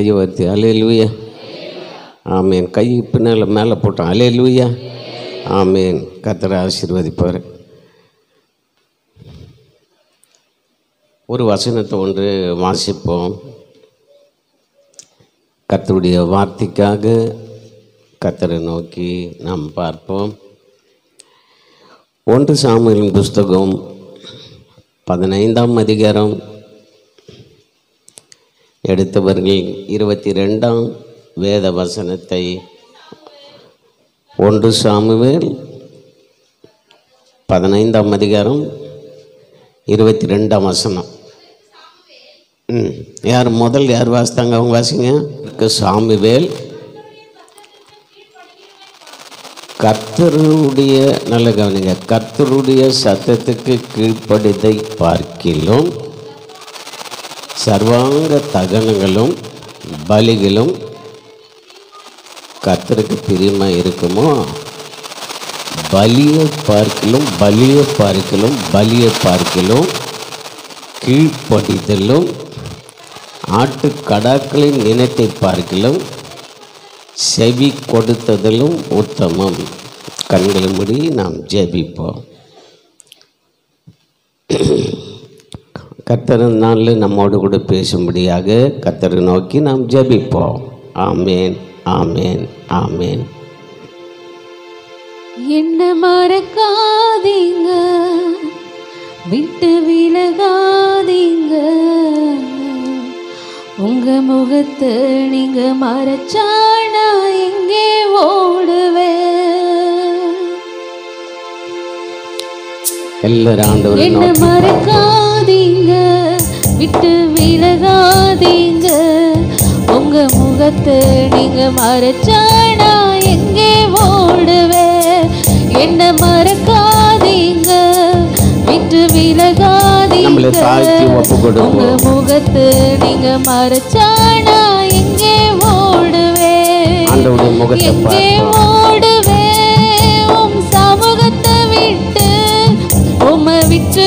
கையை வர்த்தி அலே லூயா ஆமேன். கை பின்னால் மேலே போட்டோம். அலே லூயா ஆமேன். கத்தரை ஆசீர்வதிப்பார். ஒரு வசனத்தை ஒன்று வாசிப்போம். கத்தருடைய வார்த்தைக்காக கத்தரை நோக்கி நாம் பார்ப்போம். ஒன்று சாமியின் புஸ்தகம் பதினைந்தாம் அதிகாரம் எடுத்தவர்கள் இருபத்தி ரெண்டாம் வேத வசனத்தை ஒன்று சாமுவேல் பதினைந்தாம் அதிகாரம் இருபத்தி ரெண்டாம் வசனம். ம் யார் முதல் யார் வாசித்தாங்க அவங்க வாசிங்க? சாமுவேல். கர்த்தருடைய நல்ல கவனிங்க கர்த்தருடைய சத்தத்துக்கு கீழ்ப்படிதை பார்க்கிலும் சர்வாங்க தகனங்களும் பலிகளும் கத்தருக்கு பிரியமாக இருக்குமோ? பலியை பார்க்கிலும் பலியை பார்க்கிலும் பலியை பார்க்கிலும் கீழ்ப்படிதலும் ஆட்டு கடாக்களின் இனத்தை பார்க்கிலும் செவி கொடுத்ததிலும் உத்தமம். கண்களை மூடி நாம் ஜெபிப்போம். கர்த்தரின் நாளில் நம்மோடு கூட பேசும்படியாக கர்த்தரை நோக்கி நாம் ஜெபிப்போம். ஆமேன் ஆமேன் ஆமேன். என்ன மறக்காதீங்க விட்டு விலகாதீங்க. உங்க முகத்தை நீங்க மறைச்சானா எங்கே ஓடுவேன். எல்லாரும் ஆண்டவரை என்ன நோக்கி. மறக்காதீங்க விட்டு விலகாதீங்க. உங்க முகத்தை நீங்க மறைச்சானா எங்கே ஓடுவே? என்ன மறக்காதீங்க விட்டு விலகாதீங்க. உங்க முகத்தை நீங்க மறைச்சானா எங்கே ஓடுவே? ஆண்டவருடைய முகத்தை எங்கே பார்ப்போம். ஓடுவே? உம் சமூகத்தை விட்டு உம்மை விட்டு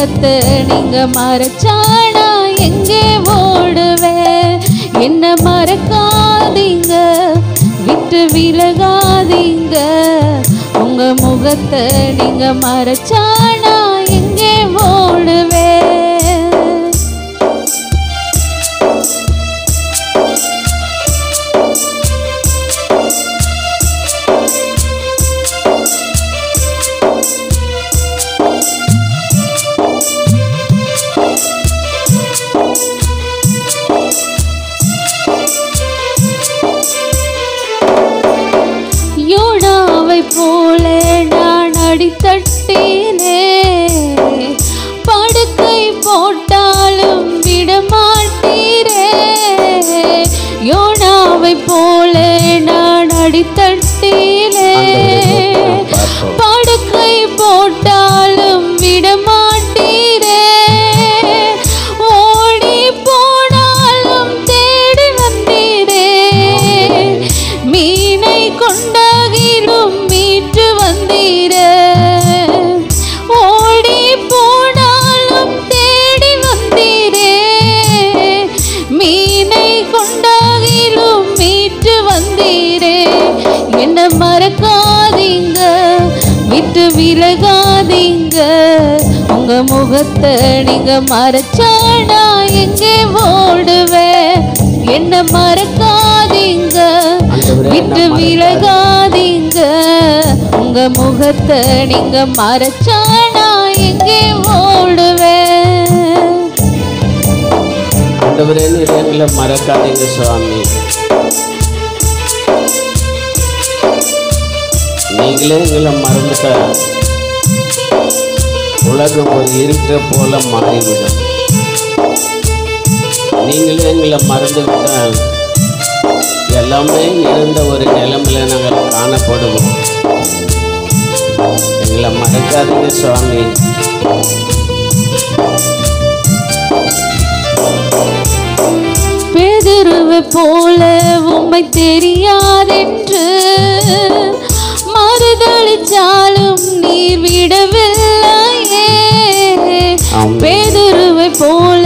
முகத்தை நீங்க மறைச்சானா எங்கே ஓடுவே? என்ன மறக்காதீங்க? விட்டு விலகாதீங்க. உங்க முகத்தை நீங்க மறைச்சானா போல நான் உங்க முகத்தை நீங்க மறைச்சானா எங்கே ஓடுவே? என்ன மறக்காதீங்க விட்டு விலகாதீங்க. உங்க முகத்தை நீங்க மறைச்சானா எங்கே ஓடுவே? ஆண்டவரே நீர் எங்களை மறக்காதீங்க சுவாமி. நீங்களே எங்களை மறந்துட்டா உலகம் ஒரு இருட்ட போல மாறிவிடும். நீங்களே எங்களை மறந்துவிட்டால் எல்லாமே இருந்த ஒரு நிலைமையில நாங்கள் காணப்படுவோம். எங்களை மறக்காதீங்க சுவாமி. பேதுருவை போல உண்மை தெரியாதென்று மறுதளிச்சாலும் நீர் விடவில்லை பேதுருவை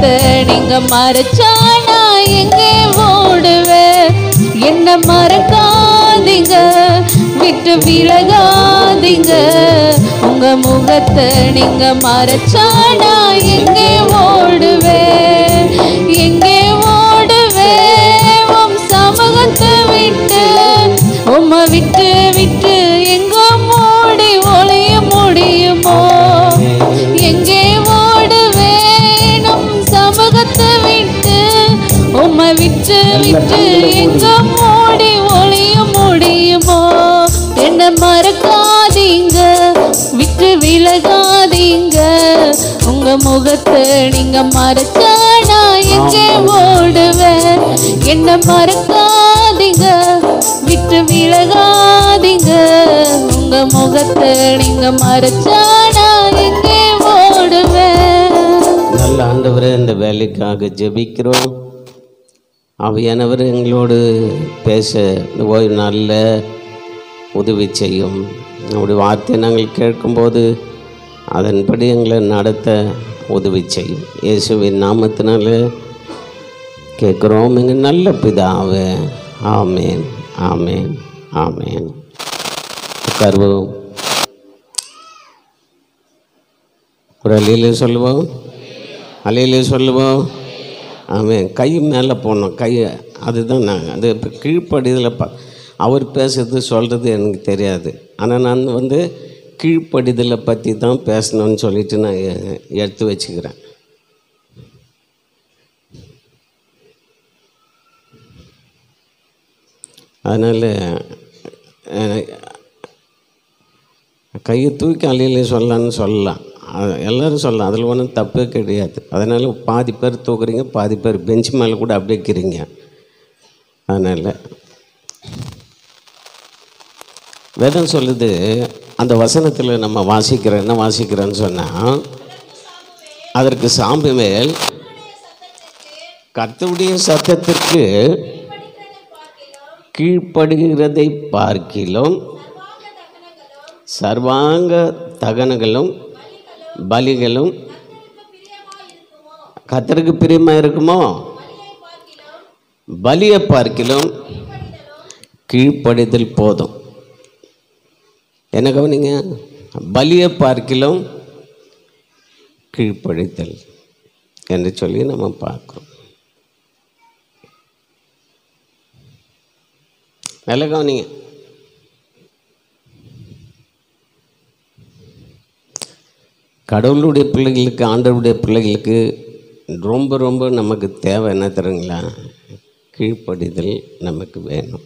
முகத்தை நீங்க மறைச்சானா எங்கே ஓடுவேன் என்ன மறக்காதீங்க. விட்டு விலகாதீங்க. உங்க முகத்தை நீங்க மறைச்சானா எங்கே ஓடுவே? எங்கே ஓடுவே? உம் சமூகத்தை விட்டு உம்மை விட்டு விட்டு விட்டு எங்க மூடி ஒளிய முடியுமோ? என்ன மறக்காதீங்க விட்டு விலகாதீங்க. உங்க முகத்தை நீங்க மறக்க நான் எங்கே ஓடுவேன்? என்ன மறக்காதீங்க விட்டு விலகாதீங்க. உங்க முகத்தை நீங்க மறைச்சா நான் எங்கே ஓடுவேன்? நல்ல ஆண்டவரே இந்த வேலைக்காக ஜெபிக்கிறோம். அவையானவர் எங்களோடு பேச இந்த ஓய்வு நாளில் உதவி செய்யும். நம்முடைய வார்த்தையை நாங்கள் கேட்கும்போது அதன்படி எங்களை நடத்த உதவி செய்யும். இயேசுவின் நாமத்தினால கேட்குறோம். எங்கள் நல்ல பிதாவே ஆமேன் ஆமேன் ஆமேன். உட்காருவோம். ஒரு அலையிலே சொல்லுவோம். அலையிலே சொல்லுவோம். அவன் கை மேலே போடணும் கை அதுதான் நாங்கள் அது இப்போ ப அவர் பேசுறது சொல்கிறது எனக்கு தெரியாது. ஆனால் நான் வந்து கீழ்ப்படிதலை பற்றி தான் பேசணும்னு சொல்லிட்டு நான் எடுத்து வச்சுக்கிறேன். அதனால் கையை தூக்கி அலையிலே சொல்லலாம்னு சொல்லலாம். எல்லோரும் சொல்லலாம் அதில் ஒன்றும் தப்பே கிடையாது. அதனால் பாதி பேர் தூக்குறீங்க பாதி பேர் பெஞ்ச் மேலே கூட அப்படியே இருக்கிறீங்க. அதனால் வேதம் சொல்லுது அந்த வசனத்தில் நம்ம வாசிக்கிறோம் என்ன வாசிக்கிறோன்னு சொன்னால் அதற்கு சாம்பு மேல் கர்த்தருடைய சத்தத்திற்கு கீழ்ப்படுகிறதை பார்க்கிலும் சர்வாங்க தகனங்களும் பலிகளும் கத்தருக்கு பிரியமாக இருக்குமோ? பலியை பார்க்கிலும் கீழ்ப்படிதல் போதும். என்ன கவனிங்க? பலியை பார்க்கிலும் கீழ்ப்படிதல் என்று சொல்லி நம்ம பார்க்குறோம். நல்ல கவனிங்க. கடவுளுடைய பிள்ளைகளுக்கு ஆண்டவருடைய பிள்ளைகளுக்கு ரொம்ப ரொம்ப நமக்கு தேவை என்ன தருங்களா கீழ்ப்படிதல் நமக்கு வேணும்.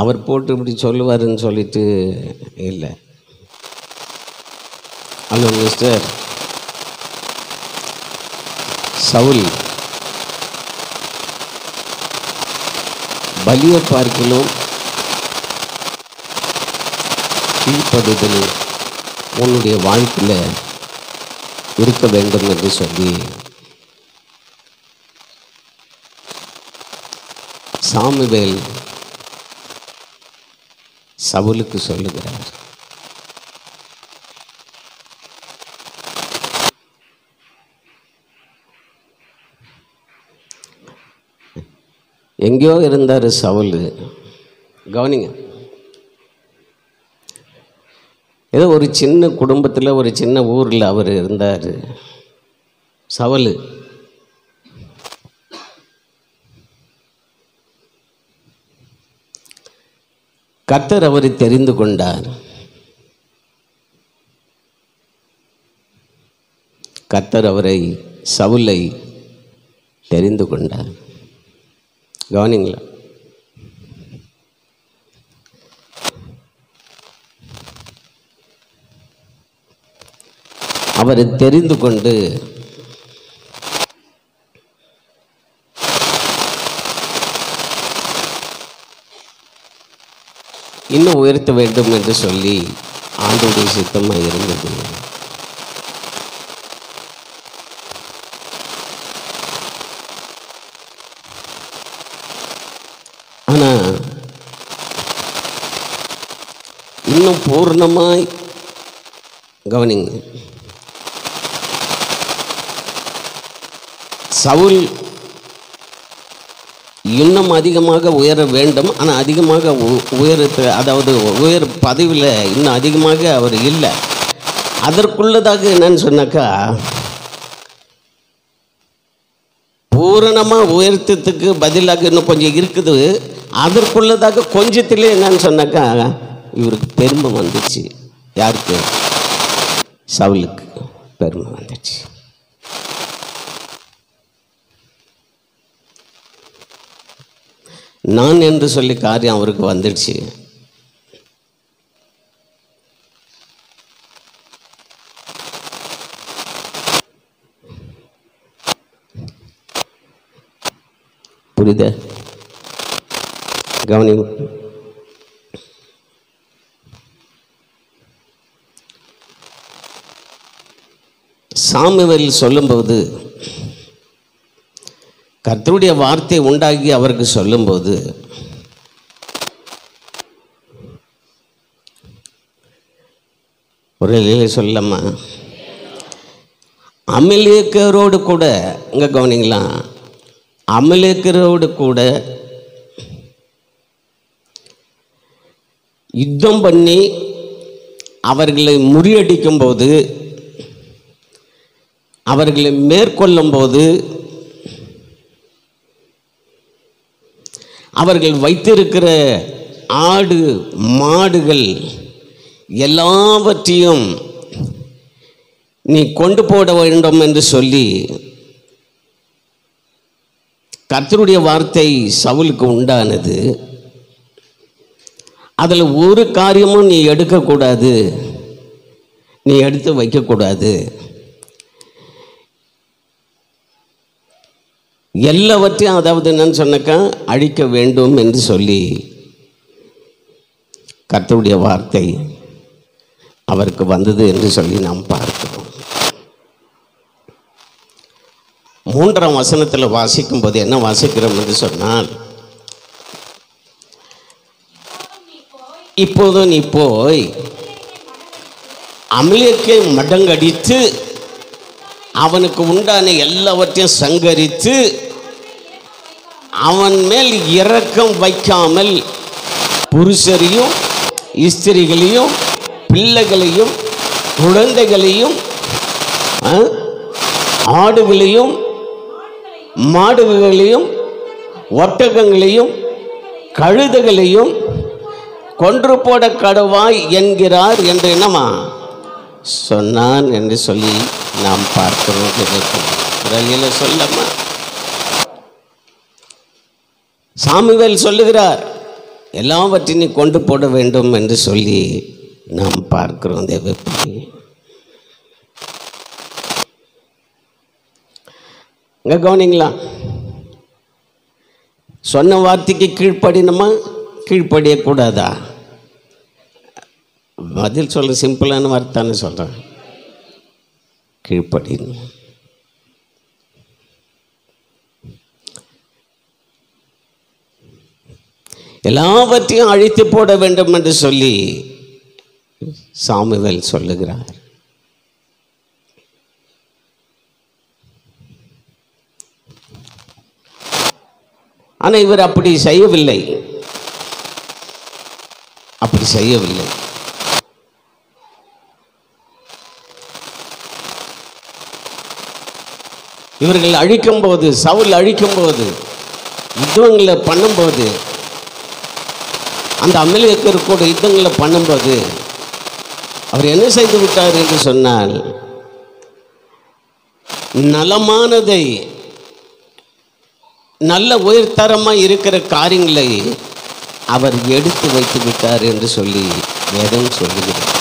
அவர் போட்டு இப்படி சொல்லுவாருன்னு சொல்லிட்டு இல்லை. Hello mister. சவுல். பலியை பார்க்கணும் கீழ்ப்படுதல் உன்னுடைய வாழ்க்கையில் இருக்க வேண்டும் என்று சொல்லி சாமுவேல் சவுலுக்கு சொல்லுகிறார். எங்கேயோ இருந்தார் சவுல். கவனிங்க. ஏதோ ஒரு சின்ன குடும்பத்தில் ஒரு சின்ன ஊரில் அவர் இருந்தார். சவல். கத்தர் அவரை தெரிந்து கொண்டார். கத்தர் அவரை சவுலை தெரிந்து கொண்டார். கவனிங்களா? அவரை தெரிந்து கொண்டு இன்னும் உயர்த்த வேண்டும் என்று சொல்லி ஆண்டோடைய சித்தமாக இருந்தது. ஆனால் இன்னும் பூர்ணமாய் கவனிங்க. சவுல் இன்னும் அதிகமாக உயர வேண்டும். ஆனால் அதிகமாக உ- உயரத்து அதாவது உயர் பதவியில் இன்னும் அதிகமாக அவர் இல்லை. அதற்குள்ளதாக என்னன்னு சொன்னாக்கா பூரணமாக உயர்த்தத்துக்கு பதிலாக இன்னும் கொஞ்சம் இருக்குது. அதற்குள்ளதாக கொஞ்சத்திலே என்னன்னு சொன்னாக்கா இவருக்கு பெருமை வந்துச்சு. யாருக்கு? சவுலுக்கு பெருமை வந்துச்சு. நான் என்று சொல்லி காரியம் அவருக்கு வந்துடுச்சு. புரியுதா? கவனி சாமுவேல் சொல்லும்போது கர்த்தருடைய வார்த்தை உண்டாகி அவருக்கு சொல்லும்போது ஒரு நிலையில சொல்லம்மா அமலேக்கரோடு கூட இங்கே கவனிங்களா? அமலேக்கரோடு கூட யுத்தம் பண்ணி அவர்களை முறியடிக்கும் போது அவர்களை மேற்கொள்ளும் போது அவர்கள் வைத்திருக்கிற ஆடு மாடுகள் எல்லாவற்றையும் நீ கொண்டு போட வேண்டும் என்று சொல்லி கர்த்தருடைய வார்த்தை சவுலுக்கு உண்டானது. அதில் ஒரு காரியமும் நீ எடுக்கக்கூடாது. நீ எடுத்து வைக்கக்கூடாது. எல்லாவற்றையும் அதாவது என்னன்னு சொன்னாக்கா அழிக்க வேண்டும் என்று சொல்லி கர்த்தருடைய வார்த்தை அவருக்கு வந்தது என்று சொல்லி நாம் பார்க்கிறோம். மூன்றாம் வசனத்தில் வாசிக்கும் போது என்ன வாசிக்கிறோம் என்று சொன்னால் இப்போதும் நீ போய் அமலேக்கை மடங்கடித்து அவனுக்கு உண்டான எல்லாவற்றையும் சங்கரித்து அவன் மேல் இரக்கம் வைக்காமல் புருஷரையும் ஸ்திரிகளையும் பிள்ளைகளையும் குழந்தைகளையும் ஆடுகளையும் மாடுகளையும் ஒட்டகங்களையும் கழுதைகளையும் கொன்று போட கடவாய் என்கிறார் என்று என்னமா சொன்னான் என்று சொல்லி நாம் பார்க்கிறோம் குரலில் சொல்லம்மா சாமுவேல் சொல்லுகிறார் எல்லாவற்றையும் நீ கொண்டு போட வேண்டும் என்று சொல்லி நாம் பார்க்கிறோம் தேவப்பி இங்கே கவனிங்களா சொன்ன வார்த்தைக்கு கீழ்ப்படினமா கீழ்ப்படியக்கூடாதா பதில் சொல்ல சிம்பிளான வார்த்தைன்னு சொல்கிறேன் கீழ்ப்படி எல்லாவற்றையும் அழித்து போட வேண்டும் என்று சொல்லி சாமுவேல் சொல்லுகிறார். ஆனால் இவர் அப்படி செய்யவில்லை. அப்படி செய்யவில்லை. இவர்கள் அழிக்கும் போது சவுல் அழிக்கும்போது யுத்தங்களை பண்ணும்போது அந்த அமலேக்கர் கூட யுத்தங்களை பண்ணும்போது அவர் என்ன செய்து விட்டார் என்று சொன்னால் நலமானதை நல்ல உயர்தரமாக இருக்கிற காரியங்களை அவர் எடுத்து வைத்து விட்டார் என்று சொல்லி வேதம் சொல்லுகிறது.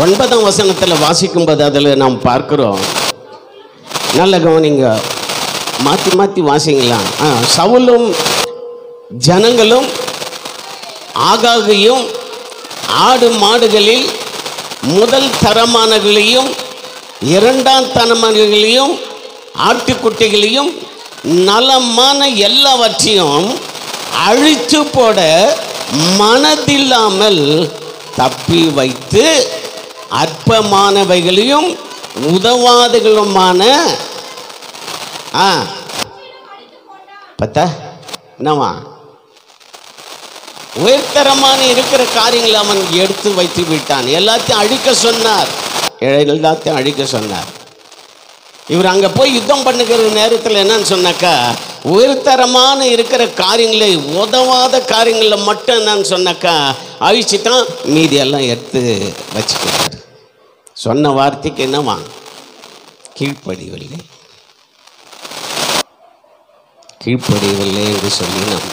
ஒன்பதாம் வசனத்தில் வாசிக்கும்போது அதில் நாம் பார்க்குறோம். நல்ல கவனிங்க. மாற்றி மாற்றி வாசிங்களா? ஆ, சவுலும் ஜனங்களும் ஆகாகையும் ஆடு மாடுகளில் முதல் தரமானகளையும் இரண்டாம் தரமானகளையும் ஆட்டுக்குட்டிகளையும் நலமான எல்லாவற்றையும் அழித்து போட மனதில்லாமல் தப்பி வைத்து அற்பமானவைகளையும் உதவாதகளுமான ஆ. பத்தா என்னவா உயர்தரமான இருக்கிற காரியங்களை அவன் எடுத்து வைத்து விட்டான். எல்லாத்தையும் அழிக்க சொன்னார். எல்லாத்தையும் அழிக்க சொன்னார். இவர் அங்கே போய் யுத்தம் பண்ணுகிற நேரத்தில் என்னன்னு சொன்னாக்கா உயர்தரமான இருக்கிற காரியங்களை உதவாத காரியங்களில் மட்டும் என்னன்னு சொன்னாக்கா அழிச்சுட்டான் தான் மீதியெல்லாம் எடுத்து வச்சுக்கிறார். சொன்ன வார்த்தைக்கு என்னவா கீழ்ப்படியவில்லை. கீழ்ப்படியவில்லை என்று சொல்லி நாம்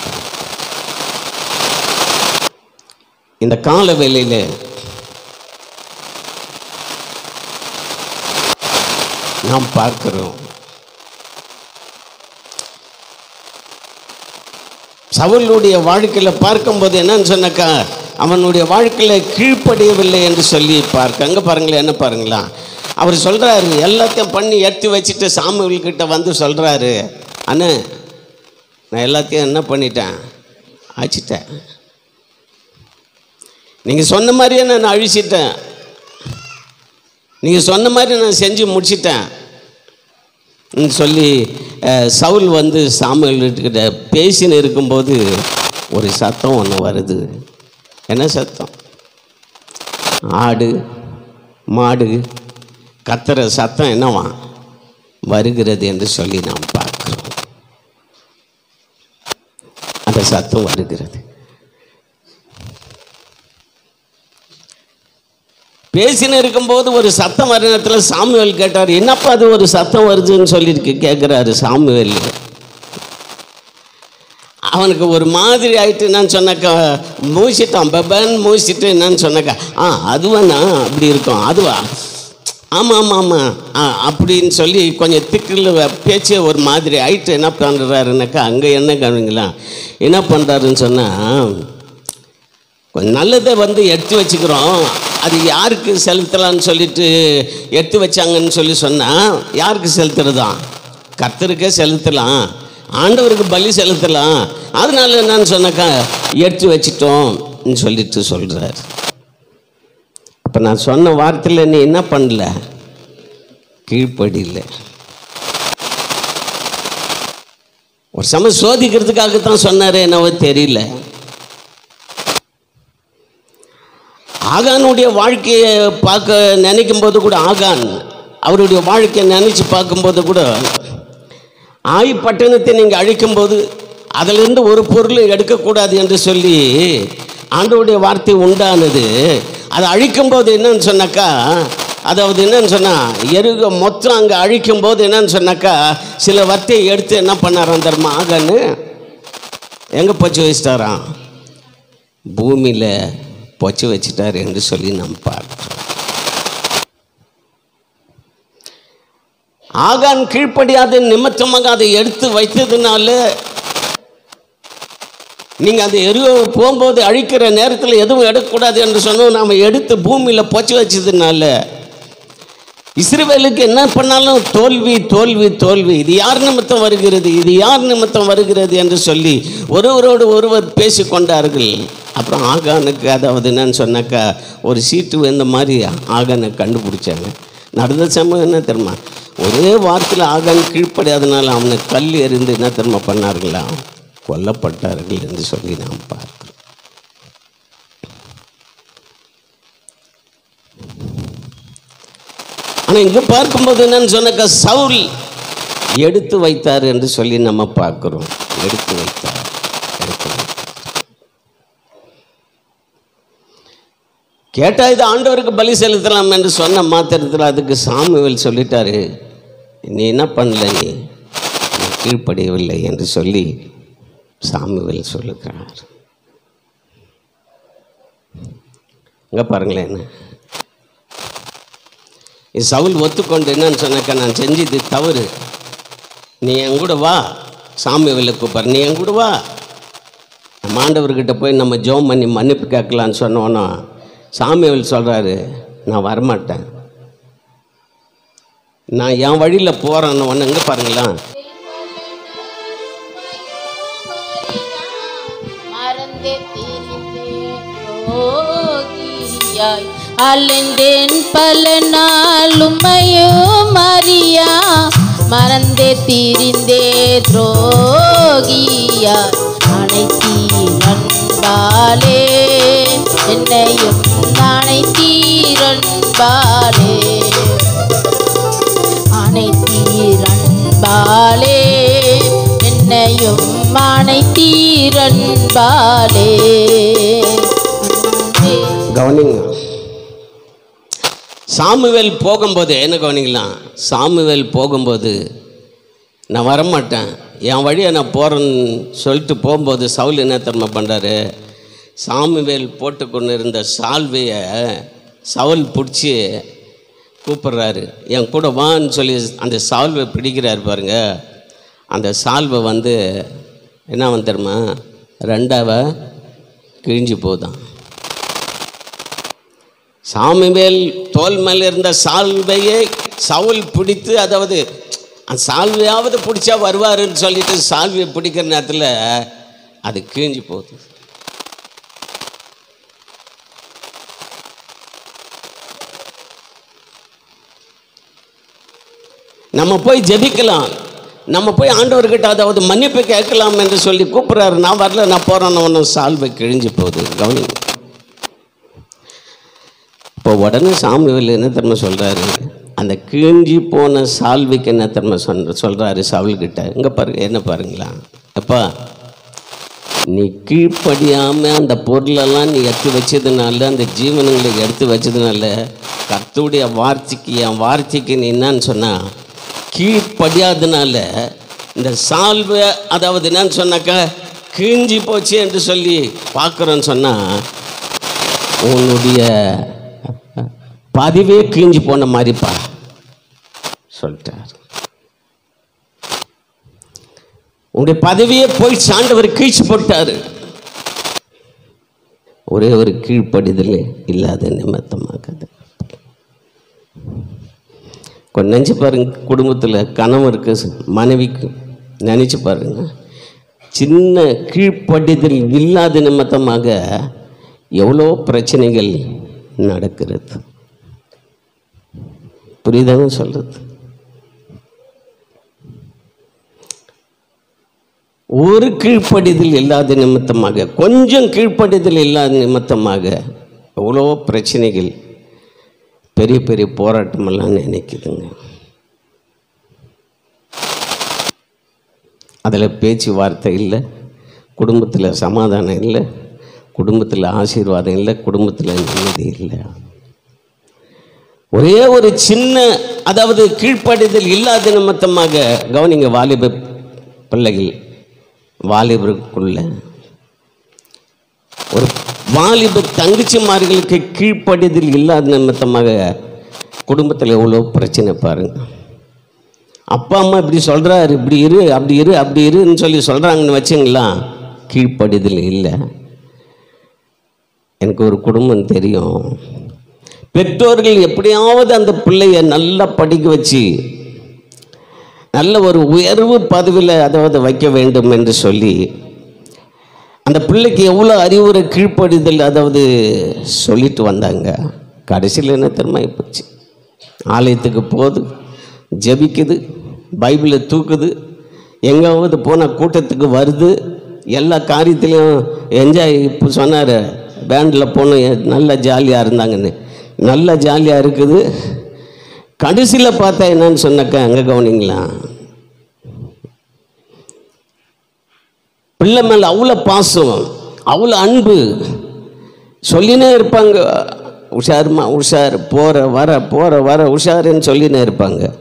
இந்த கால வேலையில் நாம் பார்க்கிறோம். சவுலுடைய வாழ்க்கையில் பார்க்கும்போது என்னன்னு சொன்னாக்கா அவனுடைய வாழ்க்கையில் கீழ்ப்படியவில்லை என்று சொல்லி பார்க்க அங்கே பாருங்களேன் என்ன பாருங்களா? அவர் சொல்கிறாரு எல்லாத்தையும் பண்ணி எடுத்து வச்சுட்டு சாமிகிட்ட வந்து சொல்கிறாரு அண்ணே நான் எல்லாத்தையும் என்ன பண்ணிட்டேன்? அழிச்சிட்டேன். நீங்கள் சொன்ன மாதிரியே நான் அழிச்சிட்டேன். நீங்கள் சொன்ன மாதிரி நான் செஞ்சு முடிச்சிட்டேன். சொல்லி சவுல் வந்து சாமுவேல்கிட்ட பேசின்னு இருக்கும்போது ஒரு சத்தம் ஒன்று வருது. என்ன சத்தம்? ஆடு மாடு கத்துற சத்தம் என்னவா? வருகிறது என்று சொல்லி நாம் பார்க்கிறோம். அந்த சத்தம் வருகிறது. பேசின்னு இருக்கும்போது ஒரு சத்தம் வர நேரத்தில் சாமுவேல் கேட்டார் என்னப்பா அது ஒரு சத்தம் வருதுன்னு சொல்லியிருக்கு? கேட்குறாரு சாமுவேல். அவனுக்கு ஒரு மாதிரி ஆயிட்டு என்னன்னு சொன்னாக்கா மூசிட்டான் பபன் மூசிட்டு என்னன்னு சொன்னாக்கா ஆ அதுவாண்ணா அப்படி இருக்கும் அதுவா? ஆமாம் ஆமாம் ஆமாம் ஆ அப்படின்னு சொல்லி கொஞ்சம் திக்கில் பேச்சு ஒரு மாதிரி ஆயிட்டு என்ன பண்ணுறாருனாக்கா அங்கே என்ன கவனிங்களா என்ன பண்ணுறாருன்னு சொன்னால் கொஞ்சம் நல்லதை வந்து எடுத்து வச்சுக்கிறோம் அது யாருக்கு செலுத்தலாம்னு சொல்லிட்டு எடுத்து வச்சாங்கன்னு சொல்லி சொன்னால் யாருக்கு செலுத்துறதான் கர்த்தருக்கே செலுத்தலாம். ஆண்டவருக்கு பலி செலுத்தலாம். அதனால என்னன்னு சொன்னாக்கா எடுத்து வச்சிட்டோம்னு சொல்லிட்டு சொல்கிறார் அப்போ நான் சொன்ன வார்த்தையில் நீ என்ன பண்ணல? கீழ்ப்படியில். ஒரு சமயம் சோதிக்கிறதுக்காகத்தான் சொன்னார் என்னவோ தெரியல. ஆகானுடைய வாழ்க்கையை பார்க்க நினைக்கும் போது கூட ஆகான் அவருடைய வாழ்க்கையை நினைச்சு பார்க்கும்போது கூட ஆய் பட்டணத்தை நீங்கள் அழிக்கும்போது அதிலிருந்து ஒரு பொருள் எடுக்கக்கூடாது என்று சொல்லி ஆண்டவருடைய வார்த்தை உண்டானது. அதை அழிக்கும்போது என்னன்னு சொன்னாக்கா அதாவது என்னன்னு சொன்னால் எருக மொத்தம் அங்கே அழிக்கும்போது என்னன்னு சொன்னாக்கா சில வார்த்தையை எடுத்து என்ன பண்ணாராம் தர்மா ஆகான்னு? எங்கே போச்சு வச்சிட்டாராம் பூமியில் பொச்சு வச்சிட்டார் என்று சொல்லி நாம் பார்க்கிறோம். ஆகான் கீழ்ப்படியாத நிமித்தமாக அதை எடுத்து வைத்ததுனால நீங்கள் அந்த எருவை போகும்போது அழிக்கிற நேரத்தில் எதுவும் எடுக்கக்கூடாது என்று சொன்னோம். நாம் எடுத்து பூமியில் பொச்சு வச்சதுனால இஸ்ரேலுக்கு என்ன பண்ணாலும் தோல்வி தோல்வி தோல்வி. இது யார் நிமித்தம் வருகிறது? இது யார் நிமித்தம் வருகிறது என்று சொல்லி ஒருவரோடு ஒருவர் பேசிக்கொண்டார்கள். அப்புறம் ஆகானுக்கு அதாவது என்னன்னு சொன்னாக்கா ஒரு சீட்டு வந்த மாதிரி ஆகானை கண்டுபிடிச்சாங்க. நடந்த சமயம் என்ன தெரியுமா? ஒரே வாரத்தில் ஆகான் கீழ்ப்படியாதனால அவனை கல் எறிந்து என்ன தெரியுமா பண்ணார்களா? கொல்லப்பட்டார்கள் என்று சொல்லி நாம் பார்க்கிறோம். ஆனால் இங்கே பார்க்கும்போது என்னன்னு சொன்னாக்கா சவுல் எடுத்து வைத்தார் என்று சொல்லி நம்ம பார்க்குறோம். எடுத்து வைத்தார். எடுத்து வைத்தார். கேட்டால் இது ஆண்டவருக்கு பலி செலுத்தலாம் என்று சொன்ன மாத்திரத்தில் அதுக்கு சாமுவேல் சொல்லிட்டாரு. நீ என்ன பண்ணல நீ? கீழ்ப்படியவில்லை என்று சொல்லி சாமுவேல் சொல்லுகிறார். இங்கே பாருங்களேன். என்ன இது சவுல் ஒத்துக்கொண்டு என்னன்னு சொன்னாக்கா நான் செஞ்சது தவறு. நீ என் கூட வா சாமுவேலை கூப்பிட்ற நீ என் கூட வா. நம்ம ஆண்டவர்கிட்ட போய் நம்ம ஜோம் பண்ணி மன்னிப்பு கேட்கலான்னு சொன்னோன்னா சாமியவல் சொல்கிறாரு நான் வரமாட்டேன். நான் என் வழியில் போகிறேன்னு ஒன்று எங்கே பாருங்களேன் அலைந்தேன் பல நாளுமையோ மரியா மறந்தே திரிந்தே துரோகியா. அனைத்தீர் அன்பாலே என்னையும் அனைத்தீர் அன்பாலே அனைத்தீரன்பாலே என்னையும் அனைத்தீரன்பாலே அன்பே கவனிங்க. சாமுவேல் போகும்போது என்ன கவனிக்கலாம்? சாமுவேல் போகும்போது நான் வரமாட்டேன். என் வழியை நான் போகிறேன்னு சொல்லிட்டு போகும்போது சவுல் என்ன தெரியுமா பண்ணுறாரு சாமுவேல் போட்டு கொண்டு இருந்த சால்வையை சவுல் பிடிச்சி கூப்பிட்றாரு. என் கூட வான்னு சொல்லி அந்த சால்வை பிடிக்கிறாரு பாருங்க. அந்த சால்வை வந்து என்ன வந்துருமா ரெண்டாவ கிழிஞ்சு போதான் சாமிவேல் தோல் மேல் இருந்த சால்வையை சவுல் பிடித்து அதாவது சால்வையாவது பிடிச்சா வருவாருன்னு சொல்லிட்டு சால்வையை பிடிக்கிற நேரத்தில் அது கிழிஞ்சு போகுது. நம்ம போய் ஜெபிக்கலாம். நம்ம போய் ஆண்டவர்கிட்ட அதாவது மன்னிப்பு கேட்கலாம் என்று சொல்லி கூப்பிட்றாரு. நான் வரல நான் போகிறேன்னு ஒன்றும் சால்வை கிழிஞ்சு போகுது. கவனிங்க. இப்போ உடனே சாமுவேல் என்ன தன்மை சொல்கிறாரு அந்த கிழிஞ்சி போன சால்விக்கு என்ன தன்மை சொல் சொல்கிறாரு சவுல்கிட்ட. இங்கே பாருங்க என்ன பாருங்களா? அப்பா நீ கீழ்ப்படியாமல் அந்த பொருளெல்லாம் நீ எடுத்து வச்சதுனால அந்த ஜீவனங்களை எடுத்து வச்சதுனால கத்துடைய வார்த்தைக்கு என் வார்த்தைக்கு நீ என்னன்னு சொன்னால் கீழ்ப்படியாதனால இந்த சால்வை அதாவது என்னன்னு சொன்னாக்கா கிழிஞ்சி போச்சு என்று சொல்லி பார்க்குறோன்னு சொன்னால் உன்னுடைய பதிவே கிழிஞ்சு போன மாதிரிப்பா. சொல்லிட்டார். உன்னுடைய பதவியே போய் சாண்டவர் கீழ்ச்சி போட்டாரு. ஒரே ஒரு கீழ்ப்படிதல் இல்லாத நிமித்தமாக கொஞ்சம் நினச்சி பாருங்க குடும்பத்தில் கணவருக்கு மனைவிக்கு நினச்சி பாருங்க. சின்ன கீழ்ப்படிதல் இல்லாத நிமித்தமாக எவ்வளோ பிரச்சனைகள் நடக்கிறது. புரியுதாங்க சொல்கிறது ஒரு கீழ்ப்படிதல் இல்லாத நிமித்தமாக கொஞ்சம் கீழ்ப்படிதல் இல்லாத நிமித்தமாக எவ்வளோ பிரச்சனைகள் பெரிய பெரிய போராட்டமெல்லாம் நினைக்குதுங்க. அதில் பேச்சுவார்த்தை இல்லை குடும்பத்தில் சமாதானம் இல்லை குடும்பத்தில் ஆசீர்வாதம் இல்லை குடும்பத்தில் நிம்மதி இல்லை. ஒரே ஒரு சின்ன அதாவது கீழ்ப்படிதல் இல்லாத நிமித்தமாக கவனிங்க வாலிப பிள்ளைகள் வாலிபருக்குள்ள ஒரு வாலிப தங்கச்சிமார்களுக்கு கீழ்ப்படிதல் இல்லாத நிமித்தமாக குடும்பத்தில் எவ்வளோ பிரச்சனை பாருங்க. அப்பா அம்மா இப்படி சொல்கிறாரு இப்படி இரு அப்படி இரு அப்படி இருன்னு சொல்லி சொல்கிறாங்கன்னு வச்சுங்களா கீழ்ப்படிதல் இல்லை. எனக்கு ஒரு குடும்பம் தெரியும். பெற்றோர்கள் எப்படியாவது அந்த பிள்ளையை நல்லா படிக்க வச்சு நல்ல ஒரு உயர்வு பதவியில் அதாவது வைக்க வேண்டும் என்று சொல்லி அந்த பிள்ளைக்கு எவ்வளோ அறிவுரை கீழ்ப்படிதல் அதாவது சொல்லிட்டு வந்தாங்க. கடைசியில் என்ன தெரியுமா போச்சு ஆலயத்துக்கு போகுது ஜெபிக்குது பைபிளை தூக்குது எங்காவது போன கூட்டத்துக்கு வருது எல்லா காரியத்திலையும் என்ஜாய் இப்போ சொன்னார் பேண்டில் போனோம் நல்லா ஜாலியாக இருந்தாங்கன்னு. நல்லா ஜாலியாக இருக்குது. கடைசியில் பார்த்தா என்னன்னு சொன்னக்கா அங்கே கவனிங்களா? பிள்ளை மேலே அவ்வளோ பாசம் அவ்வளோ அன்பு. சொல்லினே இருப்பாங்க. உஷாருமா உஷார் போகிற வர போகிற வர உஷாருன்னு சொல்லினே இருப்பாங்க.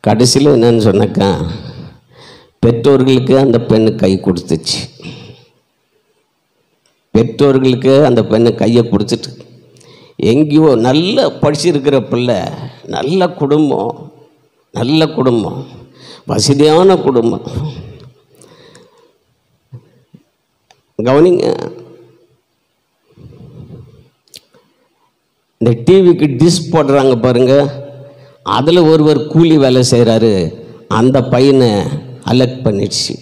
கடைசியில் என்னன்னு சொன்னாக்கா பெற்றோர்களுக்கு அந்த பெண்ணு கை கொடுத்துச்சு. பெற்றோர்களுக்கு அந்த பெண்ணு கையை கொடுத்துட்டு எங்கேயோ நல்ல படிச்சிருக்கிற பிள்ளை நல்ல குடும்பம் நல்ல குடும்பம் வசதியான குடும்பம். கவனிங்க இந்த டிவிக்கு டிஷ் போடுறாங்க பாருங்க. அதில் ஒருவர் கூலி வேலை செய்கிறாரு அந்த பையனை அலெக்ட் பண்ணிடுச்சு.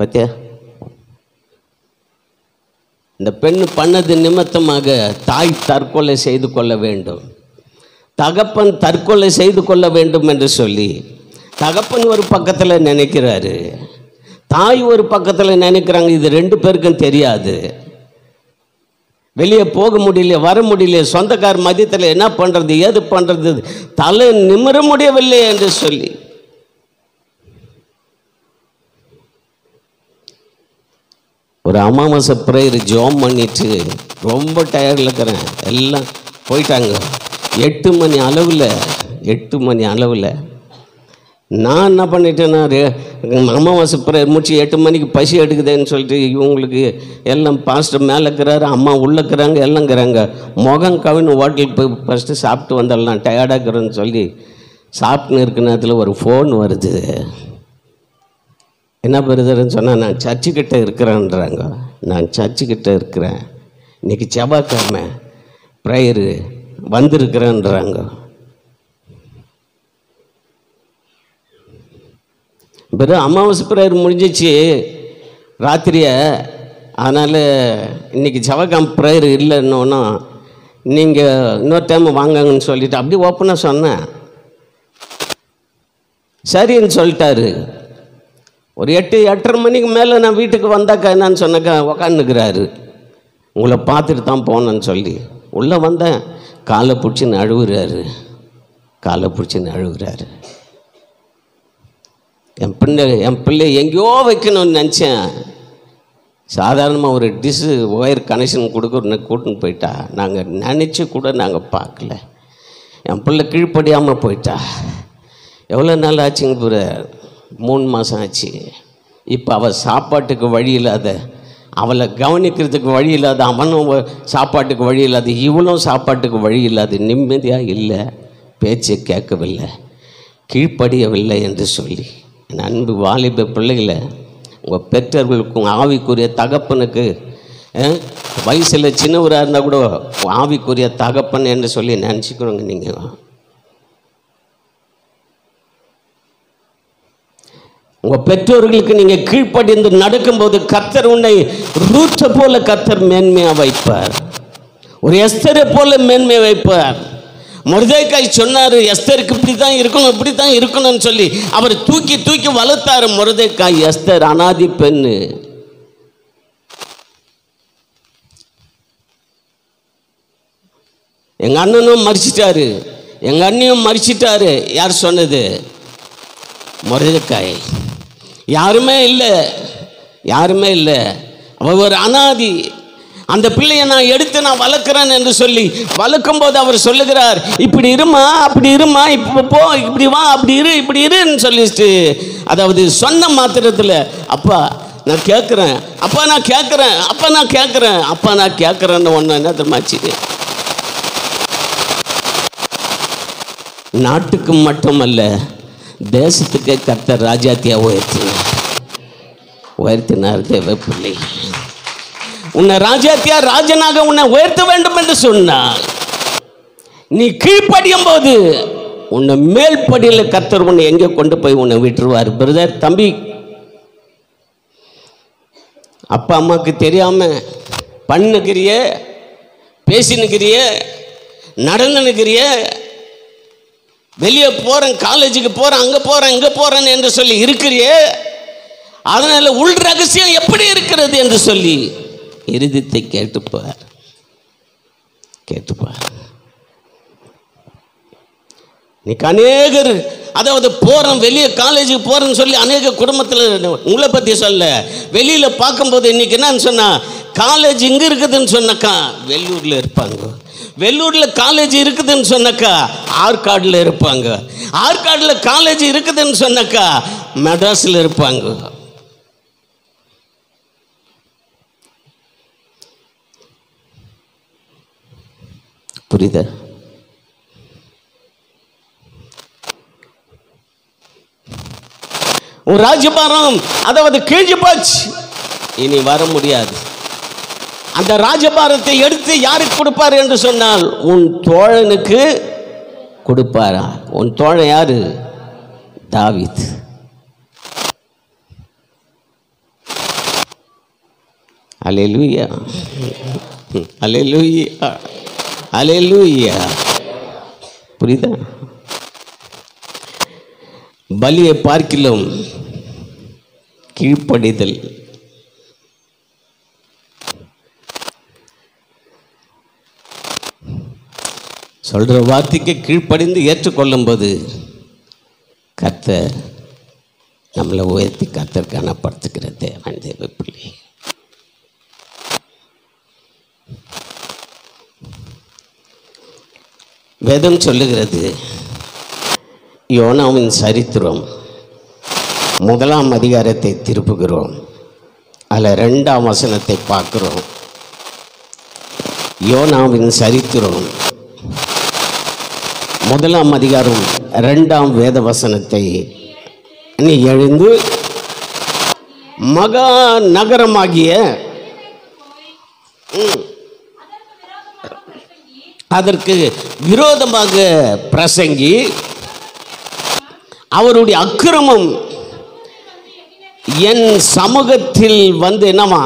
பார்த்தியா இந்த பெண் பண்ணது நிமித்தமாக தாய் தற்கொலை செய்து கொள்ள வேண்டும். தகப்பன் தற்கொலை செய்து கொள்ள வேண்டும் என்று சொல்லி தகப்பன் ஒரு பக்கத்தில் நினைக்கிறாரு. தாய் ஒரு பக்கத்தில் நினைக்கிறாங்க இது ரெண்டு பேருக்கும் தெரியாது. வெளியே போக முடியல வர முடியல சொந்தக்கார் மதியத்தில் என்ன பண்ணுறது ஏது பண்ணுறது தலை நிமிர முடியவில்லை என்று சொல்லி ஒரு அமாவாசை ப்ரேயர் ஜோம் பண்ணிட்டு ரொம்ப டயர்டில் இருக்கிறேன். எல்லாம் போயிட்டாங்க. எட்டு மணி அளவில் எட்டு மணி அளவில். நான் என்ன பண்ணிட்டேன்னா அமாவாசை ப்ரேயர் முடிச்சு எட்டு மணிக்கு பசி எடுக்குதுன்னு சொல்லிட்டு இவங்களுக்கு எல்லாம் பாஸ்டர் மேலே இருக்கிறாரு அம்மா உள்ளே இருக்கிறாங்க எல்லாம் இருக்கிறாங்க. முகம் கவின்னு ஹோட்டலுக்கு போய் ஃபஸ்ட்டு சாப்பிட்டு வந்துடலாம் டயர்டாக இருக்கிறேன்னு சொல்லி சாப்பிட்டுன்னு இருக்க நேரத்தில் ஒரு ஃபோன் வருது. என்ன பிரதர்ன்னு சொன்னால் நான் சர்ச்சுக்கிட்ட இருக்கிறேன்றாங்க. நான் சர்ச்சுக்கிட்ட இருக்கிறேன். இன்னைக்கு செவ்வாய்க்கிழமை. ப்ரேயரு வந்திருக்கிறேன்றாங்க. பிறகு அமாவாசை ப்ரேயர் முடிஞ்சிச்சு. ராத்திரியை? அதனால் இன்னைக்கு செவ்வாய்க்கிழமை ப்ரேயர் இல்லைன்னொன்னா நீங்கள் இன்னொரு டைம் வாங்கங்கன்னு சொல்லிட்டு அப்படியே ஓப்பனாக சொன்னேன். சரின்னு சொல்லிட்டாரு. ஒரு எட்டு எட்டரை மணிக்கு மேலே நான் வீட்டுக்கு வந்தாக்கா என்னன்னு சொன்னாக்கா உக்காந்துக்கிறாரு. உங்களை பார்த்துட்டு தான் போனேன்னு சொல்லி. உள்ளே வந்தேன். காலை பிடிச்சின்னு அழுகுறாரு. காலை பிடிச்சின்னு அழுகுறாரு. என் பிள்ளை என் பிள்ளை எங்கேயோ வைக்கணும்னு நினச்சேன். சாதாரணமாக ஒரு டிஷ்ஷு ஒயர் கனெக்ஷன் கொடுக்குறன்னு கூட்டின்னு போயிட்டா. நாங்கள் நினச்சி கூட நாங்கள் பார்க்கல. என் பிள்ளை கீழ்ப்படியாமல் போயிட்டா. எவ்வளோ நாள் ஆச்சுங்க புற மூணு மாதம் ஆச்சு. இப்போ அவள் சாப்பாட்டுக்கு வழி இல்லாத அவளை கவனிக்கிறதுக்கு வழி இல்லாத அவனும் சாப்பாட்டுக்கு வழி இல்லாத இவளும் சாப்பாட்டுக்கு வழி இல்லாத நிம்மதியாக இல்லை பேச்சை கேட்கவில்லை கீழ்ப்படியவில்லை என்று சொல்லி என் அன்பு வாலிப பிள்ளைகளை உங்கள் பெற்றோர்களுக்கும் ஆவிக்குரிய தகப்பனுக்கு வயசில் சின்னவராக இருந்தால் கூட ஆவிக்குரிய தகப்பன் என்று சொல்லி நினச்சிக்கிறோங்க நீங்கள் உங்கள் பெற்றோர்களுக்கு நீங்கள் கீழ்ப்படிந்து நடக்கும்போது கத்தர் உன்னை ரூத்தை போல கத்தர் மேன்மையாக வைப்பார். ஒரு எஸ்தரை போல மேன்மை வைப்பார். முருதைக்காய் சொன்னார் எஸ்தருக்கு இப்படி தான் இருக்கணும் இப்படி தான் இருக்கணும்னு சொல்லி. அவர் தூக்கி தூக்கி வளர்த்தாரு முருதைக்காய் எஸ்தர் அனாதி பெண்ணு. எங்கள் அண்ணனும் மறிச்சிட்டாரு எங்கள் அண்ணியும் மறிச்சிட்டாரு யார் சொன்னது? முருதைக்காய் யாருமே இல்லை. யாருமே இல்லை. அவ ஒரு அனாதி. அந்த பிள்ளையை நான் எடுத்து நான் வளர்க்குறேன் என்று சொல்லி வளர்க்கும் போது அவர் சொல்லுகிறார் இப்படி இருமா அப்படி இருமா இப்போ போ இப்படி வா அப்படி இரு இப்படி இருன்னு சொல்லிட்டு அதாவது சொன்ன மாத்திரத்தில் அப்பா நான் கேட்குறேன். அப்பா நான் கேட்குறேன். அப்பா நான் கேட்குறேன். அப்பா நான் கேட்குறேன்னு ஒன்று என்ன தெரியுமாச்சு நாட்டுக்கு மட்டுமல்ல தேசத்துக்கே கர்த்தர் ராஜாத்தியா உயர்த்தி உயர்த்தினார் தேவ பிள்ளை உன்னை ராஜாத்தியா ராஜனாக உன்னை உயர்த்த வேண்டும் என்று சொன்னார். நீ கீழ்ப்படியும் போது உன்னை மேல்படியில் கர்த்தர் உன்னை எங்கே கொண்டு போய் உன்னை விட்டுருவார்? பிரதர் தம்பி. அப்பா அம்மாவுக்கு தெரியாம பண்ணுகிறிய பேசினுக்கிறிய நடந்துனுக்கிறிய வெளியே போகிறேன் காலேஜுக்கு போகிறேன் அங்கே போகிறேன் இங்கே போகிறேன் என்று சொல்லி இருக்கிறியே? அதனால் உள் ரகசியம் எப்படி இருக்கிறது என்று சொல்லி இருதயத்தை கேட்டுப்பார். கேட்டுப்பார். இன்னைக்கு அநேகர் அதாவது போகிறோம் வெளியே காலேஜுக்கு போகிறேன்னு சொல்லி அநேக குடும்பத்தில் உங்களை பற்றி சொல்ல வெளியில் பார்க்கும்போது இன்னைக்கு என்னன்னு சொன்னால் காலேஜ் இங்கே இருக்குதுன்னு சொன்னக்கா வெள்ளூரில் இருப்பாங்க. வெள்ளூரில் காலேஜ் இருக்குதுன்னு சொன்னக்கா ஆற்காடில் இருப்பாங்க. ஆற்காடில் காலேஜ் இருக்குதுன்னு சொன்னக்கா மெட்ராஸில் இருப்பாங்க. புரியுதா? ஒரு ராஜபாரம் அதாவது கிழிஞ்சு போச்சு இனி வர முடியாது. அந்த ராஜபாரத்தை எடுத்து யாருக்கு கொடுப்பார் என்று சொன்னால் உன் தோழனுக்கு கொடுப்பாரா? உன் தோழன் யாரு? தாவித். அலையலூயா. அலையலூயா. அலையலூயா. புரியுதா? பலியை பார்க்கிலும் கீழ்ப்படிதல். சொல்கிற வார்த்தைக்கு கீழ்ப்படிந்து ஏற்றுக்கொள்ளும்போது கர்த்தர் நம்மளை உயர்த்தி கர்த்தர் கனப்படுத்துகிற தேவன் தேவ பிள்ளை. வேதம் சொல்லுகிறது யோனாவின் சரித்திரம் முதலாம் அதிகாரத்தை திருப்புகிறோம். அதில் ரெண்டாம் வசனத்தை பார்க்குறோம். யோனாவின் சரித்திரம் முதலாம் அதிகாரம் ரெண்டாம் வேத வசனத்தை நீ எழுந்து மகா நகரமாகிய அதற்கு விரோதமாக பிரசங்கி அவருடைய அக்கிரமம் என் சமூகத்தில் வந்து என்னவா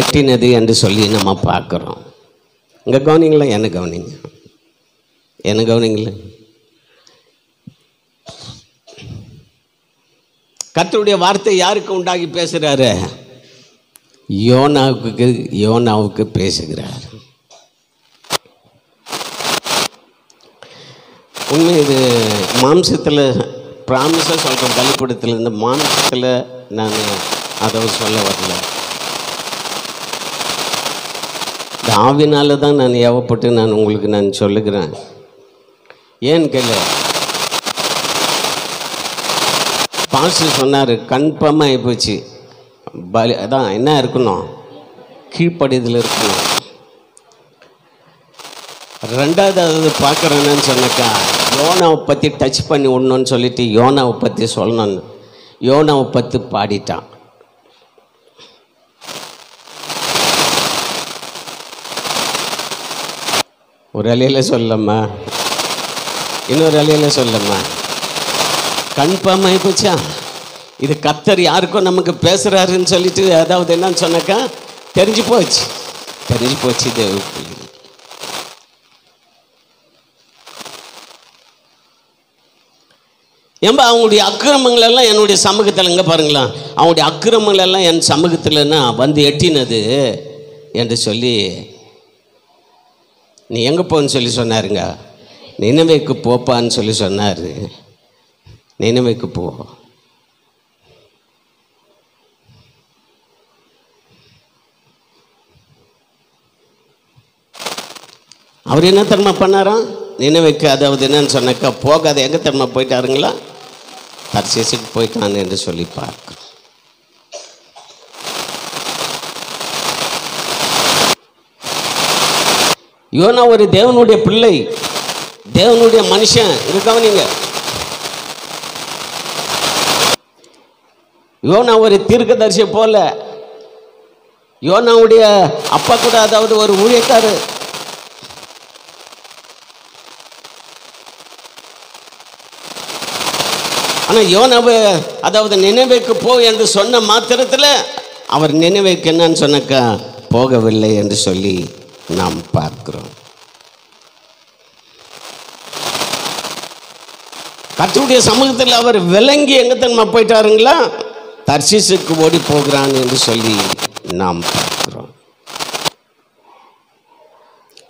எட்டினது என்று சொல்லி நம்ம பார்க்குறோம். இங்கே கவனிங்களா? என்ன கவனிங்க? என்ன கவனிங்களா? கத்தருடைய வார்த்தை யாருக்கு உண்டாகி பேசுகிறாரு யோனாவுக்கு யோனாவுக்கு பேசுகிறார். உண்மை இது மாம்சத்தில் ப்ராமிஸாக சொல்கிறேன் பலிப்படத்தில் இந்த மாம்சத்தில் நான் அதை சொல்ல வரல. இந்த ஆவினால தான் நான் ஏவப்பட்டு நான் உங்களுக்கு நான் சொல்லுகிறேன். ஏன்னு கேளு பாஸ்டர் சொன்னார் கன்ஃபார்மாக ஆகிப்போச்சு பலி அதான் என்ன இருக்கணும்? கீழ்ப்படியதில் இருக்கணும். ரெண்டாவது அது பார்க்குறேன்னு சொன்னாக்கா. யோனாவை பற்றி டச் பண்ணி விடணும்னு சொல்லிட்டு யோனாவை பற்றி சொல்லணும்னு. யோனாவை பற்றி பாடிட்டான். ஒரு அலையில் சொல்லம்மா இன்னொரு அலையில் சொல்லம்மா கன்ஃபார்ம் போச்சா? இது கத்தர் யாருக்கும் நமக்கு பேசுகிறாருன்னு சொல்லிட்டு ஏதாவது என்னன்னு சொன்னாக்கா தெரிஞ்சு போச்சு. தெரிஞ்சு போச்சு தேவ ஏன்பா அவங்களுடைய அக்கிரமங்கள் எல்லாம் என்னுடைய சமூகத்தில் எங்கே பாருங்களேன் அவங்களுடைய அக்கிரமங்கள் எல்லாம் என் சமூகத்தில்னா வந்து எட்டினது என்று சொல்லி நீ எங்கே போன்னு சொல்லி சொன்னாருங்க? நினைவைக்கு போப்பான்னு சொல்லி சொன்னார். நினைவைக்கு போ. அவர் என்ன தன்மை பண்ணாராம் நினைவுக்கு அதாவது என்னன்னு சொன்னாக்கா போகாத எங்கே தன்மை போயிட்டாருங்களா? தர்சேசுக்கு போயிட்டான் என்று சொல்லி பார்க்கிறோம் யோனா ஒரு தேவனுடைய பிள்ளை. தேவனுடைய மனுஷன். இது கவனிங்க. யோனா ஒரு தீர்க்கதரிசி போல. யோனாவுடைய அப்பா கூட அதாவது ஒரு ஊழியக்காரர் ஆனால் யோனாவை அதாவது நினைவுக்கு போ என்று சொன்ன மாத்திரத்தில் அவர் நினைவுக்கு என்னன்னு சொன்னாக்கா போகவில்லை என்று சொல்லி நாம் பார்க்கிறோம். கர்த்தருடைய சமூகத்தில் அவர் விளங்கி எங்க தன்மை போயிட்டாருங்களா? தர்சிசுக்கு ஓடி போகிறான் என்று சொல்லி நாம் பார்க்கிறோம்.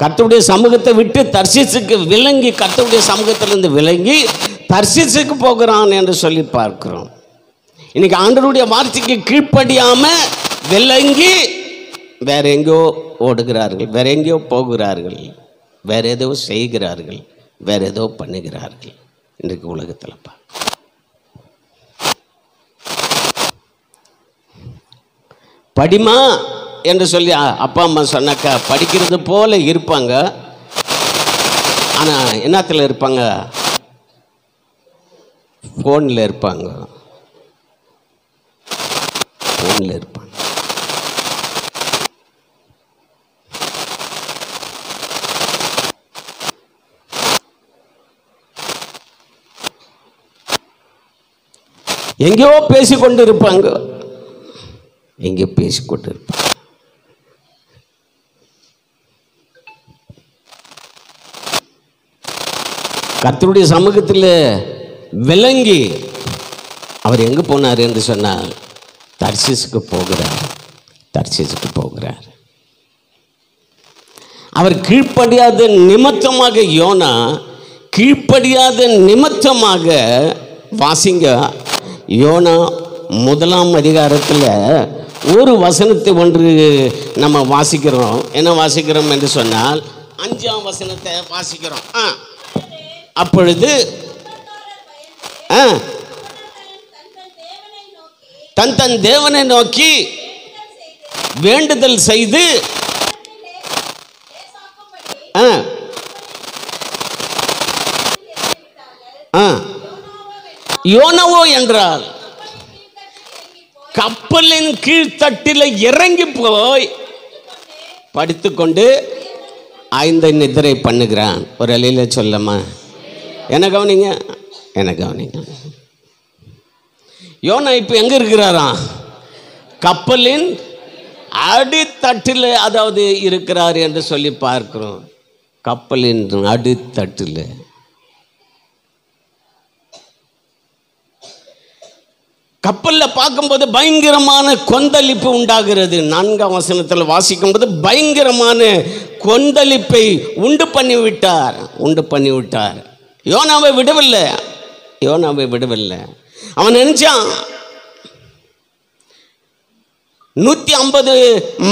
கர்த்தருடைய சமூகத்தை விட்டு தர்சிசுக்கு விலங்கி கர்த்தருடைய சமூகத்திலிருந்து விலங்கி தர்சிசுக்கு போகிறான் என்று சொல்லி பார்க்கிறோம். இன்னைக்கு ஆண்டருடைய வார்த்தைக்கு கீழ்ப்படியாம விலங்கி வேற எங்கேயோ ஓடுகிறார்கள் வேற எங்கேயோ போகிறார்கள் வேற ஏதோ செய்கிறார்கள் வேற ஏதோ பண்ணுகிறார்கள். இன்றைக்கு உலகத்தில்ப்பா படிமா என்று சொல்லி அப்பா அம்மா சொன்னாக்கா படிக்கிறது போல இருப்பாங்க. ஆனால் என்னத்தில் இருப்பாங்க? ஃபோனில் இருப்பாங்க. ஃபோனில் இருப்பாங்க. எங்கேயோ பேசிக்கொண்டு இருப்பாங்க எங்கேயோ பேசிக்கொண்டு இருப்பாங்க கத்தருடைய சமூகத்தில் விளங்கி அவர் எங்கே போனார் என்று சொன்னால் தர்சிஸுக்கு போகிறார் தர்சிஸுக்கு போகிறார். அவர் கீழ்ப்படியாத நிமித்தமாக யோனா கீழ்ப்படியாத நிமித்தமாக வாசிங்க யோனா முதலாம் அதிகாரத்தில் ஒரு வசனத்தை ஒன்று நம்ம வாசிக்கிறோம். என்ன வாசிக்கிறோம் என்று சொன்னால் அஞ்சாம் வசனத்தை வாசிக்கிறோம். ஆ. அப்பொழுது ஆ. தன் தன் தேவனை நோக்கி வேண்டுதல் செய்து ஆ. ஆ யோனவோ என்றால் கப்பலின் கீழ்த்தட்டில் இறங்கி போய் படித்துக்கொண்டு ஆய்ந்த நிதிரை பண்ணுகிறான். ஒரு அலையில் சொல்லம்மா என்ன கவனிங்க? என்ன கவனிங்க? யோனா இப்போ எங்கே இருக்கிறாராம்? கப்பலின் அடித்தட்டில் அதாவது இருக்கிறார் என்று சொல்லி பார்க்கிறோம். கப்பலின் அடித்தட்டில். கப்பலில் பார்க்கும்போது பயங்கரமான கொந்தளிப்பு உண்டாகிறது. நான்காம் வசனத்தில் வாசிக்கும்போது பயங்கரமான கொந்தளிப்பை உண்டு பண்ணி விட்டார் உண்டு பண்ணிவிட்டார். யோனாவை விடவில்லை. யோனாவை விடவில்லை. அவன் நினைச்சான் நூற்றி ஐம்பது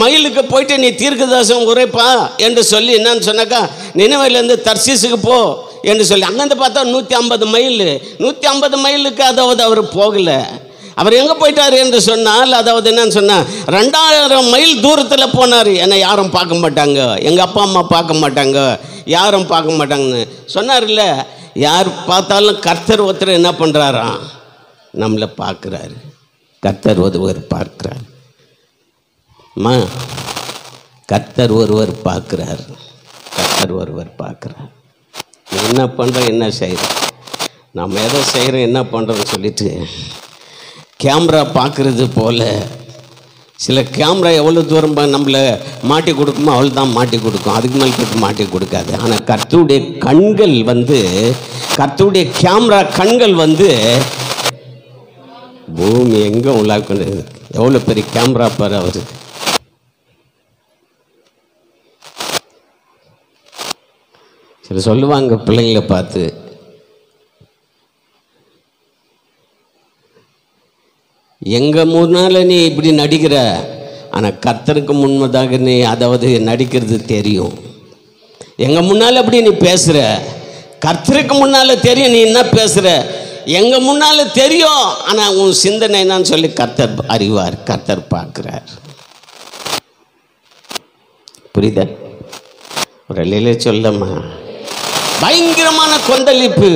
மைலுக்கு போயிட்டு நீ தீர்க்கதாசம் உரைப்பா என்று சொல்லி என்னன்னு சொன்னாக்கா நினைவையிலேருந்து தர்சீஸுக்கு போ என்று சொல்லி. அங்கேருந்து பார்த்தா நூற்றி ஐம்பது மைல். நூற்றி ஐம்பது மைலுக்கு அதாவது அவர் போகலை. அவர் எங்கே போயிட்டார் என்று சொன்னால் அதாவது என்னன்னு சொன்னால் ரெண்டாயிரம் மைல் தூரத்தில் போனார். என்னை யாரும் பார்க்க மாட்டாங்க. எங்கள் அப்பா அம்மா பார்க்க மாட்டாங்க. யாரும் பார்க்க மாட்டாங்கன்னு சொன்னார்ல. யார் பார்த்தாலும் கர்த்தர் ஒருத்தர் என்ன பண்ணுறாராம் நம்மளை பார்க்குறாரு. கர்த்தர் ஒருவர் பார்க்குறாரு. மா கர்த்தர் ஒருவர் பார்க்குறார். கர்த்தர் ஒருவர் பார்க்குறார். என்ன பண்ணுற என்ன செய்கிறோம் நம்ம எதை செய்கிறோம் என்ன பண்ணுறோன்னு சொல்லிட்டு கேமரா பார்க்குறது போல். சில கேமரா எவ்வளோ தூரம் நம்மளை மாட்டி கொடுக்குமோ அவ்வளோ தான் மாட்டி கொடுக்கும். அதுக்கு மேலே போட்டு மாட்டி கொடுக்காது. ஆனால் கர்த்தருடைய கண்கள் வந்து கர்த்தருடைய கேமரா கண்கள் வந்து பூமி எங்கே உள்ளாக்கொண்டு எவ்வளோ பெரிய கேமரா பாரு அவர். சில சொல்லுவாங்க பிள்ளைங்களை பார்த்து எங்கள் முன்னால் நீ இப்படி நடிக்கிற? ஆனால் கர்த்தருக்கு முன்மதாக நீ அதாவது நடிக்கிறது தெரியும். எங்கள் முன்னால் அப்படி நீ பேசுகிற கர்த்தருக்கு முன்னால தெரியும் நீ என்ன பேசுகிற எங்கள் முன்னால தெரியும் ஆனால் உன் சிந்தனை என்னன்னு சொல்லி கர்த்தர் அறிவார் கர்த்தர் பார்க்குறார். புரியுதா? ஒரு இல்லையிலே சொல்லம்மா. பயங்கரமான கொந்தளிப்பு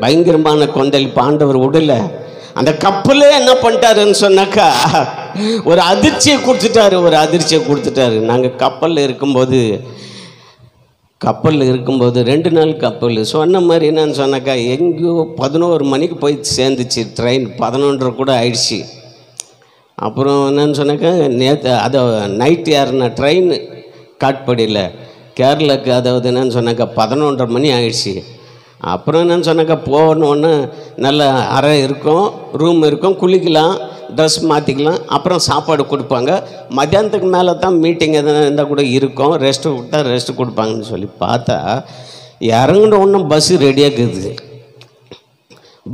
பயங்கரமான கொந்தளிப்பு. ஆண்டவர் உடலை அந்த கப்பலே என்ன பண்ணிட்டாருன்னு சொன்னாக்கா ஒரு அதிர்ச்சியை கொடுத்துட்டாரு ஒரு அதிர்ச்சியை கொடுத்துட்டாரு. நாங்கள் கப்பலில் இருக்கும்போது கப்பலில் இருக்கும்போது ரெண்டு நாள் கப்பல். சொன்ன மாதிரி என்னன்னு சொன்னாக்கா எங்கேயோ பதினோரு மணிக்கு போய் சேர்ந்துச்சு ட்ரெயின் பதினொன்றரை கூட ஆயிடுச்சு. அப்புறம் என்னன்னு சொன்னாக்கா நேற்று அதை நைட்டு ஏறின ட்ரெயின் காட்படியில். கேரளாக்கு அதாவது என்னன்னு சொன்னாக்கா பதினொன்றரை மணி ஆயிடுச்சு. அப்புறம் என்னன்னு சொன்னாக்கா போகணுன்னு நல்ல அறை இருக்கும் ரூம் இருக்கும் குளிக்கலாம் ட்ரெஸ் மாற்றிக்கலாம் அப்புறம் சாப்பாடு கொடுப்பாங்க. மத்தியானத்துக்கு மேலே தான் மீட்டிங் எதனா இருந்தால் கூட இருக்கும். ரெஸ்ட்டு விட்டா ரெஸ்ட்டு கொடுப்பாங்கன்னு சொல்லி பார்த்தா இறங்குன ஒன்றும் பஸ்ஸு ரெடியாக இருக்குது.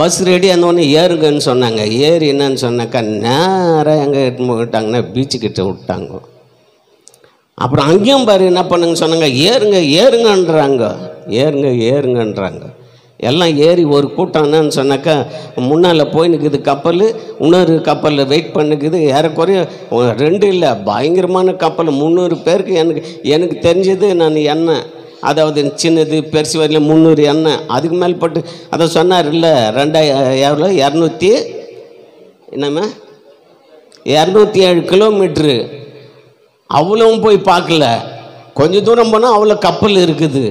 பஸ் ரெடி உடனே ஏறுங்கன்னு சொன்னாங்க. ஏறி என்னன்னு சொன்னாக்கா நேராக எங்கே எட்டு விட்டாங்கன்னா பீச்சுக்கிட்ட விட்டாங்க. அப்புறம் அங்கேயும் பாரு என்ன பண்ணுங்க சொன்னாங்க ஏறுங்க ஏறுங்கன்றாங்க. ஏறுங்க ஏறுங்கன்றாங்க. எல்லாம் ஏறி ஒரு கூட்டம் என்னன்னு சொன்னாக்கா முன்னால் போய் நிற்குது கப்பல் இன்னொரு கப்பலில் வெயிட் பண்ணுக்குது ஏறக்குறைய ரெண்டு இல்லை பயங்கரமான கப்பல் முந்நூறு பேருக்கு எனக்கு எனக்கு தெரிஞ்சது நான் எண்ணெய். அதாவது சின்னது பெருசு வரையில் முந்நூறு எண்ணெய். அதுக்கு மேல்பட்டு அதை சொன்னார் இல்லை ரெண்டாயிரம் எவ்வளோ? இரநூத்தி என்னம்மா? இரநூத்தி ஏழு கிலோமீட்ரு. அவ்வளவும் போய் பார்க்கல. கொஞ்சம் தூரம் போனால் அவ்வளோ கப்பல் இருக்குது.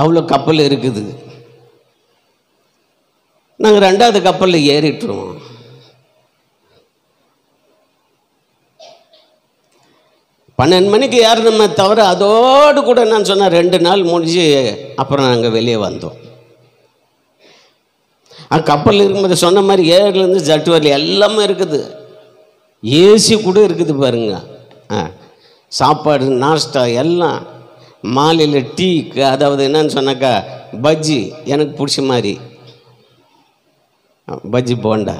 அவ்வளோ கப்பல் இருக்குது. நாங்கள் ரெண்டாவது கப்பலில் ஏறிட்டுருவோம். பன்னெண்டு மணிக்கு ஏறினோமே தவிர அதோடு கூட நான் சொன்னேன் ரெண்டு நாள் முடிஞ்சு அப்புறம் நாங்கள் வெளியே வந்தோம். கப்பல் இருக்கும்போது சொன்ன மாதிரி ஏர்லேருந்து ஜட்டு வரல எல்லாமே இருக்குது. ஏசி கூட இருக்குது பாருங்க. ஆ சாப்பாடு நாஸ்டா எல்லாம் மாலையில் டீ அதாவது என்னன்னு சொன்னாக்கா பஜ்ஜி எனக்கு பிடிச்ச மாதிரி. பஜ்ஜி போண்டா.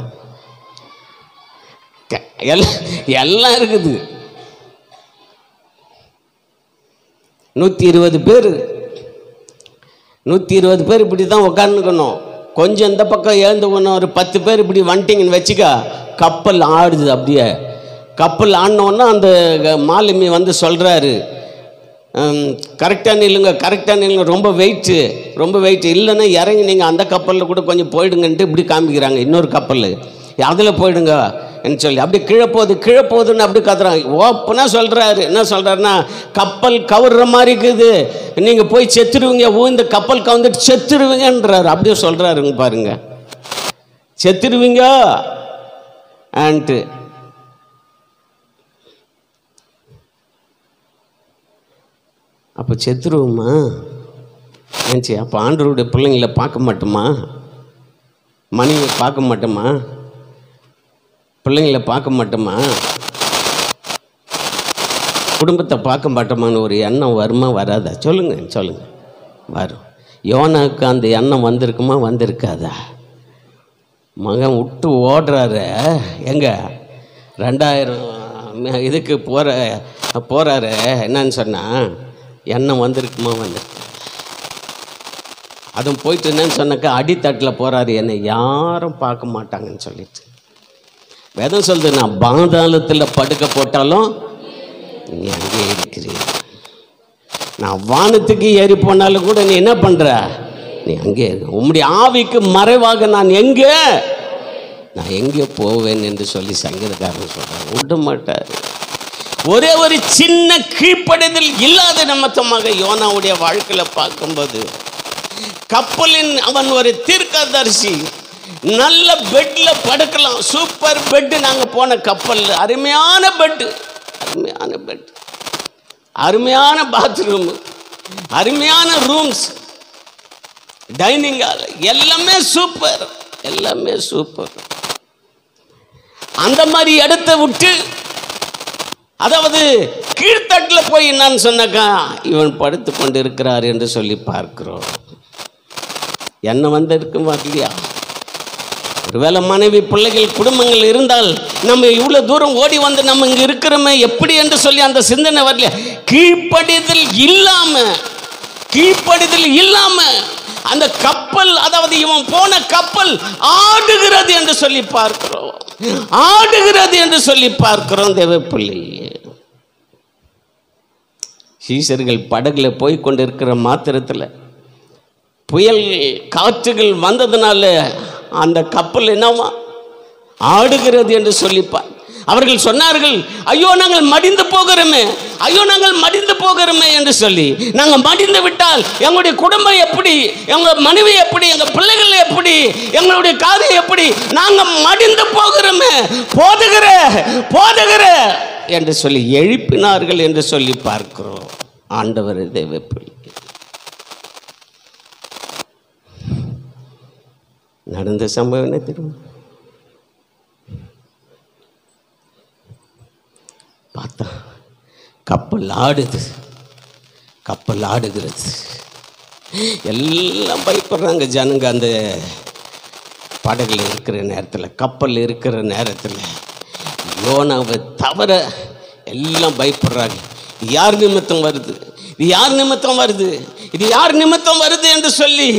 எல்லாம் எல்லாம் இருக்குது. நூற்றி இருபது பேர். நூற்றி இருபது பேர் இப்படி தான் உட்காந்துக்கணும் கொஞ்சம் இந்த பக்கம் எழுந்துக்கணும் ஒரு பத்து பேர் இப்படி வந்துட்டிங்கன்னு வச்சுக்க கப்பல் ஆடுது அப்படியே. கப்பல் ஆடினோன்னா அந்த மாலுமி வந்து சொல்கிறாரு கரெக்டாக நில்லுங்க கரெக்டாக நில்லுங்க. ரொம்ப வெயிட்டு ரொம்ப வெயிட் இல்லைன்னா இறங்கி நீங்கள் அந்த கப்பலில் கூட கொஞ்சம் போயிடுங்கன்ட்டு இப்படி காமிக்கிறாங்க இன்னொரு கப்பல் அதில் போயிடுங்க என்று சொல்லி. அப்படி கீழே போகுது கீழே போகுதுன்னு அப்படி கத்துறாங்க. ஓப்பனாக சொல்கிறாரு என்ன சொல்கிறாருன்னா கப்பல் கவுர்ற மாதிரி இருக்குது. நீங்கள் போய் செத்துருவீங்க ஊழ்ந்து கப்பல் கவுந்துட்டு செத்துருவீங்கன்றாரு. அப்படியே சொல்கிறாருங்க பாருங்க. செத்துருவீங்க ஆன்ட்டு. அப்போ செத்துருவோமா? ஏன்ச்சி அப்போ ஆண்டவருடைய பிள்ளைங்கள பார்க்க மாட்டோமா? மனைவியை பார்க்க மாட்டோமா? பிள்ளைங்கள பார்க்க மாட்டோமா? குடும்பத்தை பார்க்க மாட்டோமான்னு ஒரு எண்ணம் வருமா வராதா? சொல்லுங்க சொல்லுங்க. வரும். யோனாவுக்கு அந்த எண்ணம் வந்திருக்குமா வந்திருக்காதா? மகன் விட்டு ஓடுறாரு. எங்க? ரெண்டாயிரம் இதுக்கு போகிற போகிறாரு என்னன்னு சொன்னால் எண்ணம் வந்திருக்குமா வந்து. அதுவும் போயிட்டு என்னன்னு சொன்னாக்கா அடித்தட்டில் போகிறாரு என்னை யாரும் பார்க்க மாட்டாங்கன்னு சொல்லிட்டு. வேதம் சொல்லுது நான் பாதாளத்தில் படுக்க போட்டாலும் நீ அங்கே இருக்கிறீ நான் வானத்துக்கு ஏறி போனாலும் கூட நீ என்ன பண்ணுற நீ அங்கே இரு. உம்முடைய ஆவிக்கு மறைவாக நான் எங்கே? நான் எங்கே போவேன் என்று சொல்லி சங்கீதக்காரன் சொல்கிறேன் விட மாட்டார். ஒரே ஒரு சின்ன கீழ்ப்படைதல் இல்லாத நிமித்தமாக யோனாவுடைய வாழ்க்கையில் பார்க்கும்போது கப்பலின் அவன் ஒரு தீர்க்கதரிசி நல்ல பெட்டில் படுக்கலாம். சூப்பர் பெட் நாங்கள் போன கப்பலில் அருமையான பெட்டு அருமையான பெட் அருமையான பாத்ரூம் அருமையான ரூம்ஸ் டைனிங் ஹால் எல்லாமே சூப்பர் எல்லாமே சூப்பர் அந்த மாதிரி இடத்த விட்டு அதாவது கீழ்த்தட்டில் போய் என்னன்னு சொன்னாக்கா இவன் படுத்து கொண்டு இருக்கிறார் என்று சொல்லி பார்க்கிறோம். என்ன வந்திருக்கும் இல்லையா ஒருவேளை மனைவி பிள்ளைகள் குடும்பங்கள் இருந்தால் நம்ம இவ்வளோ தூரம் ஓடி வந்து நம்ம இங்கே இருக்கிறோமே எப்படி என்று சொல்லி அந்த சிந்தனை வரல கீழ்ப்படிதல் இல்லாமல் கீழ்ப்படிதல் இல்லாமல் அந்த கப்பல் அதாவது இவன் போன கப்பல் ஆடுகிறது என்று சொல்லி பார்க்கிறோம். ஆடுகிறது என்று சொல்லி பார்க்கிறோம் தேவப்பிள்ளையே சீசர்கள் படகுல போய் கொண்டிருக்கிற மாத்திரத்தில் புயல் காற்றுகள் வந்ததுனால அந்த கப்பல் என்னவா? ஆடுகிறது என்று சொல்லிப்பார் அவர்கள் சொன்னார்கள் ஐயோ நாங்கள் மடிந்து போகிறோமே. ஐயோ நாங்கள் மடிந்து போகிறோமே என்று சொல்லி நாங்கள் மடிந்து விட்டால் எங்களுடைய குடும்பம் எப்படி எங்கள் மனைவி எப்படி எங்கள் பிள்ளைகள் எப்படி எங்களுடைய காதல் எப்படி நாங்கள் மடிந்து போகிறோமே போதுகிற போதுகிற என்று சொல்லி எழுப்பினார்கள் என்று சொல்லி பார்க்கிறோம். ஆண்டவர் தேவ நடந்த சம்பவம் என்ன தெரியும்? பார்த்தா கப்பல் ஆடுது. கப்பல் ஆடுகிறது. எல்லாம் பயப்படுறாங்க ஜனங்க அந்த படகில் இருக்கிற நேரத்தில் கப்பல் இருக்கிற நேரத்தில். யோனாவை தவிர எல்லாம் பயப்படுறாங்க. யார் நிமித்தம் வருது? இது யார் நிமித்தம் வருது? இது யார் நிமித்தம் வருது என்று சொல்லி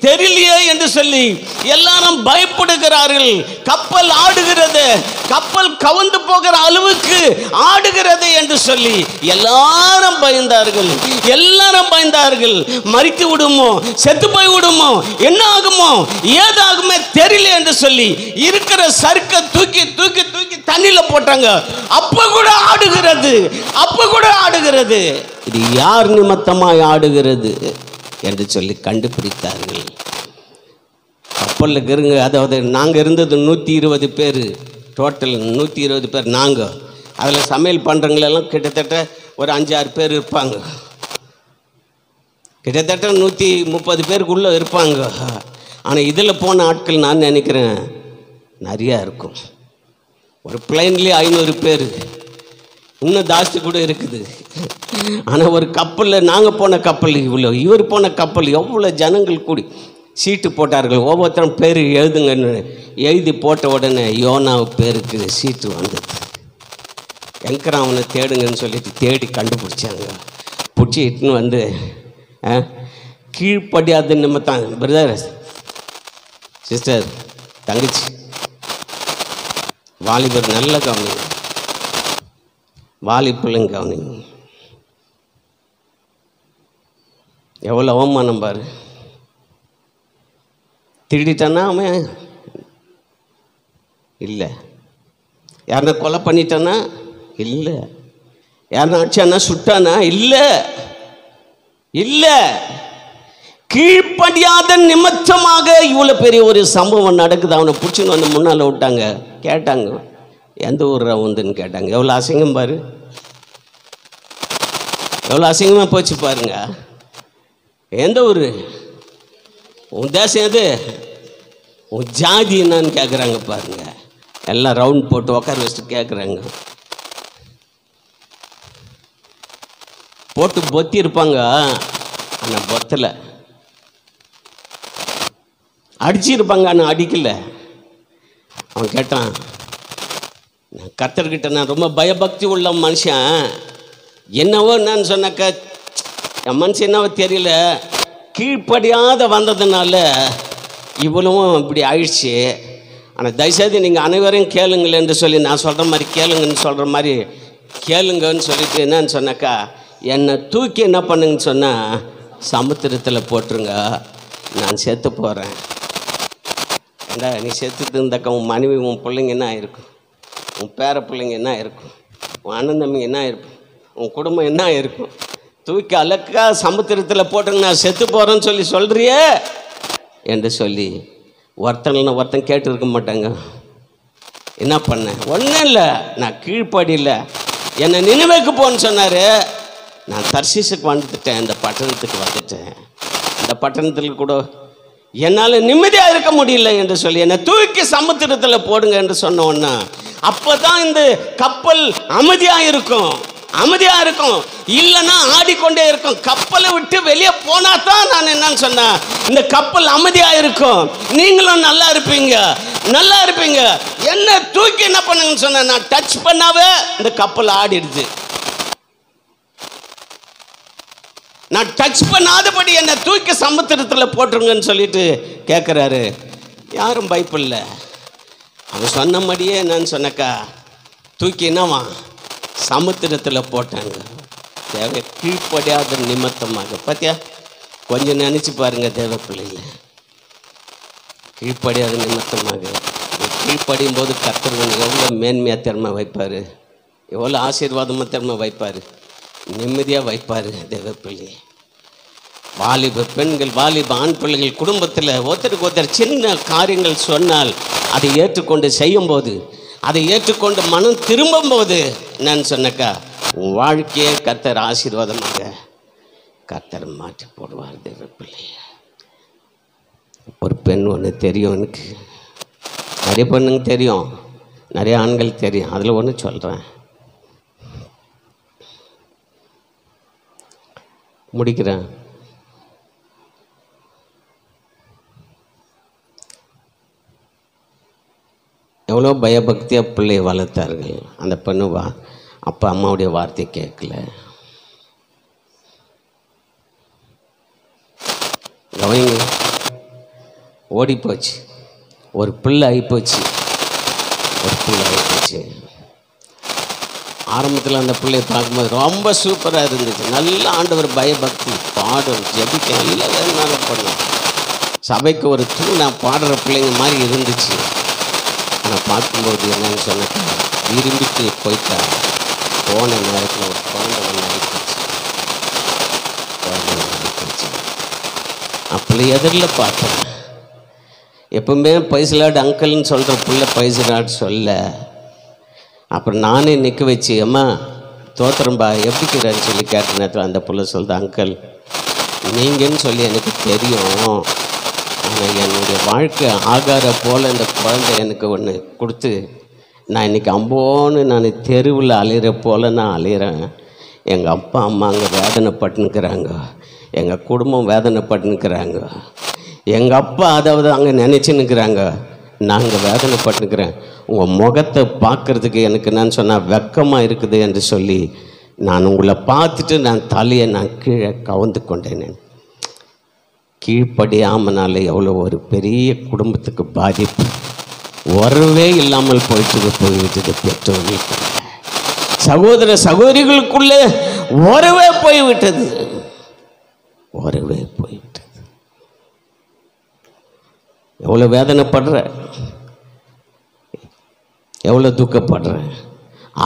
தெரியலையே என்று சொல்லி எல்லாரும் பயப்படுகிறார்கள். கப்பல் ஆடுகிறது. கப்பல் கவுந்து போகிற அளவுக்கு ஆடுகிறது என்று சொல்லி எல்லாரும் பயந்தார்கள். எல்லாரும் பயந்தார்கள். மறித்து விடுமோ? செத்து போய் விடுமோ? என்ன ஆகுமோ? ஏதாகுமே தெரியல என்று சொல்லி இருக்கிற சர்க்கை தூக்கி தூக்கி தூக்கி தண்ணியில் போட்டாங்க. அப்ப கூட ஆடுகிறது. அப்ப கூட ஆடுகிறது. இது யார் நிமித்தமாய் ஆடுகிறது? என்று சொல்லி கண்டுபிடித்தார்கள். கப்பலில் இருங்க அதாவது நாங்கள் இருந்தது நூற்றி இருபது பேர். டோட்டல் நூற்றி இருபது பேர் நாங்கள் அதில் சமையல் பண்ணுறவங்களெல்லாம் கிட்டத்தட்ட ஒரு அஞ்சாறு பேர் இருப்பாங்க. கிட்டத்தட்ட நூற்றி முப்பது பேருக்குள்ளே இருப்பாங்க. ஆனால் இதில் போன ஆட்கள் நான் நினைக்கிறேன் நிறையா இருக்கும். ஒரு பிளைன்லேயே ஐநூறு பேர். இன்னும் ஜாஸ்தி கூட இருக்குது. ஆனால் ஒரு கப்பலில் நாங்கள் போன கப்பல் இவ்வளோ இவர் போன கப்பல் எவ்வளோ ஜனங்கள் கூடி சீட்டு போட்டார்கள். ஒவ்வொருத்தரும் பேர் எழுதுங்கன்னு எழுதி போட்ட உடனே யோனா பேருக்கு சீட்டு வந்தது. எங்கரா அவனை தேடுங்கன்னு சொல்லிட்டு தேடி கண்டுபிடிச்சாங்க. பிடிச்சி இட்டுன்னு வந்து ஆ, கீழ்ப்படியாத நிமித்தம் பிரதர் சிஸ்டர் தங்கச்சி. வாலிபர் நல்ல கவனிங்க. வாலி பிள்ளைங்க கவனிங்க எவ்வளோ அவமானம் பாரு. திருடிட்டானா அவன்? இல்லை. யாருன்னா கொலை பண்ணிட்டானா? இல்லை. யாருன்னா அடிச்சானா? சுட்டானா? இல்லை. இல்லை. கீழ்ப்படியாத நிமித்தமாக இவ்வளோ பெரிய ஒரு சம்பவம் நடக்குது. அவனை பிடிச்சின்னு வந்து முன்னால் விட்டாங்க. கேட்டாங்க. எந்த ஊர் ரவுந்துன்னு கேட்டாங்க. எவ்வளோ அசிங்கம் பாரு. எவ்வளோ அசிங்கமாக போச்சு பாருங்க. எந்த ஊர்? உன் தேசம் எது? உன் ஜாதி என்னன்னு கேட்குறாங்க பாருங்க. எல்லாம் ரவுண்ட் போட்டு உட்கார வச்சுட்டு கேட்குறாங்க போட்டு பொத்தி இருப்பாங்க ஆனால் பொத்தலை. அடிச்சிருப்பாங்க ஆனால் அடிக்கல. அவன் கேட்டான் நான் கத்தர்கிட்ட நான் ரொம்ப பயபக்தி உள்ள மனுஷன். என்னவோ நான் சொன்னாக்க என் மனுஷன் என்னவோ தெரியல. கீழ்ப்படியாத வந்ததுனால இவ்வளவும் இப்படி ஆயிடுச்சு. ஆனால் தயவுசெய்து நீங்கள் அனைவரையும் கேளுங்கள் என்று சொல்லி நான் சொல்கிற மாதிரி கேளுங்கன்னு சொல்கிற மாதிரி கேளுங்கன்னு சொல்லிட்டு என்னன்னு சொன்னாக்கா என்னை தூக்கி என்ன பண்ணுங்கன்னு சொன்னால் சமுத்திரத்தில் போட்டுருங்க. நான் செத்து போகிறேன் ஏண்டா நீ செத்துட்டு இருந்தாக்கா உன் மனைவி உன் பிள்ளைங்க என்ன இருக்கும் உன் பேர பிள்ளைங்க என்ன இருக்கும்? உன் அண்ணன் தம்பி என்ன இருக்கும்? உன் குடும்பம் என்ன இருக்கும்? தூக்கி அலக்கா சமுத்திரத்தில் போட்டு நான் செத்து போகிறேன்னு சொல்லி சொல்கிறியே என்று சொல்லி ஒருத்தன ஒருத்தன் கேட்டு இருக்க மாட்டாங்க. என்ன பண்ணேன் ஒன்றும் இல்லை. நான் கீழ்ப்படியில். என்னை நினைவுக்கு போன்னு சொன்னார். நான் தர்சீஸுக்கு வந்துட்டேன். இந்த பட்டணத்துக்கு வந்துட்டேன். இந்த பட்டணத்தில் கூட என்னால் நிம்மதியாக இருக்க முடியல என்று சொல்லி என்னை தூக்கி சமுத்திரத்தில் போடுங்க என்று சொன்ன அப்போ தான் இந்த கப்பல் அமைதியாக இருக்கும். அமைதியாக இருக்கும். இல்லைன்னா ஆடிக்கொண்டே இருக்கும். கப்பலை விட்டு வெளியே போனா தான் நான் என்னன்னு சொன்னேன். இந்த கப்பல் அமைதியாக இருக்கும். நீங்களும் நல்லா இருப்பீங்க. நல்லா இருப்பீங்க. என்ன தூக்கி என்ன பண்ணுங்கன்னு சொன்னேன். நான் டச் பண்ணாவே இந்த கப்பல் ஆடிடுது. நான் டச் பண்ணாதபடி என்னை தூக்கி சமுத்திரத்தில் போட்டுருங்கன்னு சொல்லிட்டு கேட்குறாரு யாரும் பயப்பில்லை அவன் சொன்னபடியே என்னன்னு சொன்னக்கா. தூக்கி என்னவா சமுத்திரத்தில் போட்டாங்க. தேவை கீழ்ப்படியாத நிமித்தமாக. பார்த்தியா கொஞ்சம் நினச்சி பாருங்கள் தேவ பிள்ளைங்க கீழ்ப்படியாத நிமித்தமாக. கீழ்ப்படியும் போது கர்த்தர் எவ்வளோ மேன்மையாக திறமை வைப்பார்? எவ்வளோ ஆசீர்வாதமாக திறமை வைப்பார்? நிம்மதியாக வைப்பார் தேவ பிள்ளையை வாலிப பெண்கள் வாலிப ஆண் பிள்ளைகள் குடும்பத்தில் ஒருத்தருக்கு ஒருத்தர் சின்ன காரியங்கள் சொன்னால் அதை ஏற்றுக்கொண்டு செய்யும் போது அதை ஏற்றுக்கொண்டு மனம் திரும்பும் போது என்னன்னு சொன்னக்கா உன் வாழ்க்கையை கத்தர் ஆசீர்வாதமாக கத்தர் மாற்றி போடுவார் தேவ ஒரு பெண் ஒன்று தெரியும் எனக்கு. நிறைய பெண்ணுங்க தெரியும் நிறைய ஆண்கள் தெரியும். அதில் ஒன்று சொல்கிறேன் முடிக்கிறேன். எவ்வளோ பயபக்தியாக பிள்ளையை வளர்த்தார்கள்? அந்த பெண்ணு வா அப்பா அம்மாவுடைய வார்த்தையை கேட்கல. கவனிங்க ஓடிப்போச்சு. ஒரு பிள்ளை ஆகிப்போச்சு ஒரு பிள்ளை ஆகிப்போச்சு ஆரம்பத்தில் அந்த பிள்ளையை பார்க்கும்போது ரொம்ப சூப்பராக இருந்துச்சு. நல்ல ஆண்டவர் பயபக்தி பாடும் ஜபிக்க நல்ல வேணுனாலும் பண்ணும். சபைக்கு ஒரு தூணா பாடுற பிள்ளைங்க மாதிரி இருந்துச்சு. நான் பார்க்கும்போது என்னன்னு சொன்னாக்கா விரும்பிட்டு போயிட்டா போன நேரத்தில் ஒரு குழந்தை ஒன்று குழந்தை ஒன்று அப்படி எதிரில் பார்த்தேன். எப்பவுமே பைசலாட் அங்கிள்னு சொல்கிற பிள்ளை பைசலாட் சொல்ல. அப்புறம் நானே நிற்க வச்சு அம்மா தோத்திரம்பா எப்படிக்கிறான்னு சொல்லி கேட்ட நேரத்தில் அந்த பிள்ளை சொல்லுது அங்கிள் நீங்கன்னு சொல்லி எனக்கு தெரியும். என்னுடைய வாழ்க்கை ஆகார போல் இந்த குழந்தை எனக்கு ஒன்று கொடுத்து நான் இன்னைக்கு அம்போன்னு நான் தெருவில் அலையிற போல் நான் அலையிறேன். எங்கள் அப்பா அம்மா அங்கே வேதனைப்பட்டுனுக்கிறாங்க எங்கள் குடும்பம் வேதனைப்பட்டுனுக்கிறாங்க எங்கள் அப்பா அதாவது அங்கே நினச்சின்னுக்கிறாங்க. நாங்கள் வேதனைப்பட்டுக்கிறேன் உங்கள் முகத்தை பார்க்கறதுக்கு எனக்கு என்னன்னு சொன்னால் வெக்கமாக இருக்குது என்று சொல்லி நான் உங்களை பார்த்துட்டு நான் தலையை நான் கீழே கவுந்து கொண்டேன். கீழ்ப்படியாமனால எவ்வளோ ஒரு பெரிய குடும்பத்துக்கு பாதிப்பு. உறவே இல்லாமல் போயிட்டு போய்விட்டது பெற்றோர்களுக்கு சகோதர சகோதரிகளுக்குள்ளே உறவே போய்விட்டது. உறவே போய்விட்டது. எவ்வளோ வேதனைப்படுற? எவ்வளோ துக்கப்படுற?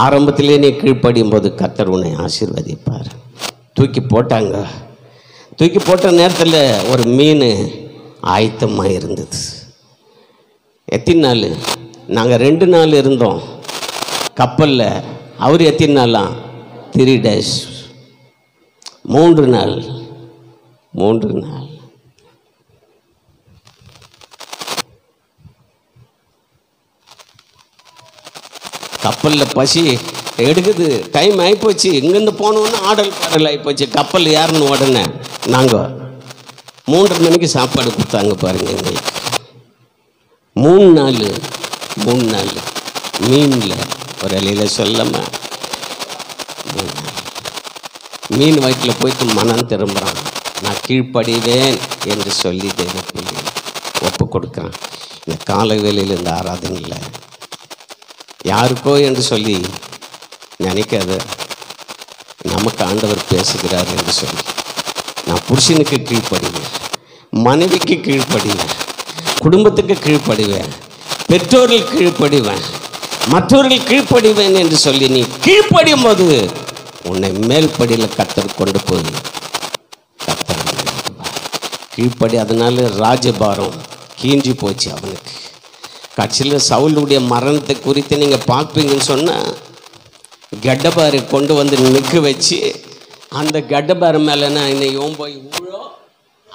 ஆரம்பத்திலே நீ கீழ்ப்படியும் போது கத்தர் உன்னை ஆசீர்வதிப்பார். தூக்கி போட்டாங்க. தூக்கி போட்ட நேரத்தில் ஒரு மீன் ஆயத்தமாக இருந்தது. எத்தனை நாள்? நாங்கள் ரெண்டு நாள் இருந்தோம். கப்பலில். அவர் எத்தனை நாளாம் த்ரீ டேஸ் மூன்று நாள். மூன்று நாள். கப்பலில் பசி எடுக்குது. டைம் ஆகிப்போச்சு இங்கேருந்து போனோன்னு ஆடல் பாடல் ஆகிப்போச்சு கப்பல் யாருன்னு உடனே. நாங்கள் மூன்று மணிக்கு சாப்பாடு கொடுத்தாங்க பாருங்கள் எங்களுக்கு. மூணு நாள் மூணு நாள். மீனில் ஒரு இலையில் சொல்லாம. மூணு நாள். மீன் வயிற்றில் போயிட்டு மனம் திரும்புகிறான் நான் கீழ்ப்படிவேன் என்று சொல்லி தெய்வப்பிள்ளை ஒப்பு கொடுக்குறான். இந்த காலை வேலையில் இந்த ஆராதனையில். யாருக்கோ என்று சொல்லி நினைக்காத நமக்கு ஆண்டவர் பேசுகிறார் என்று சொல்லி. நான் புருஷனுக்கு கீழ்ப்படுவேன். மனைவிக்கு கீழ்ப்படிவேன். குடும்பத்துக்கு கீழ்ப்படிவேன். பெற்றோர்கள் கீழ்ப்படிவேன். மற்றவர்கள் கீழ்ப்படிவேன் என்று சொல்லி நீ கீழ்ப்படியும் போது உன்னை மேல்படியில் கத்தர் கொண்டு போய் கத்தர் கீழ்ப்படி அதனால ராஜபாரம் கீஞ்சி போச்சு அவனுக்கு. கட்சியில் சவுளுடைய மரணத்தை குறித்து நீங்கள் பார்ப்பீங்கன்னு சொன்னால் கெட்டபாரி கொண்டு வந்து நிற்க வச்சு அந்த கெட்டபார் மேலேனா இன்னையும் போய் ஊழோ?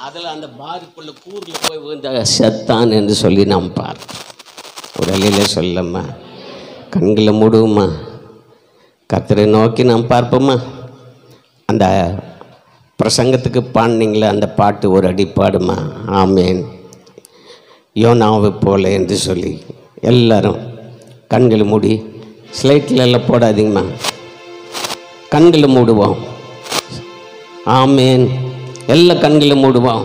அதில் அந்த பாதிப்புள்ள கூரில் போய் விழுந்த செத்தான் என்று சொல்லி நாம் பார்ப்போம். ஒரு சொல்லம்மா கண்களை மூடுவோமா கத்தரை நோக்கி நாம் பார்ப்போமா அந்த பிரசங்கத்துக்கு பாடினீங்களே அந்த பாட்டு ஒரு அடி பாடுமா ஆமேன். யோனாவை போல என்று சொல்லி எல்லாரும் கண்களை மூடி ஸ்லைட்டில் எல்லாம் போடாதீங்கம்மா. கண்களை மூடுவோம். ஆமேன். எல்லா கண்களும் மூடுவோம்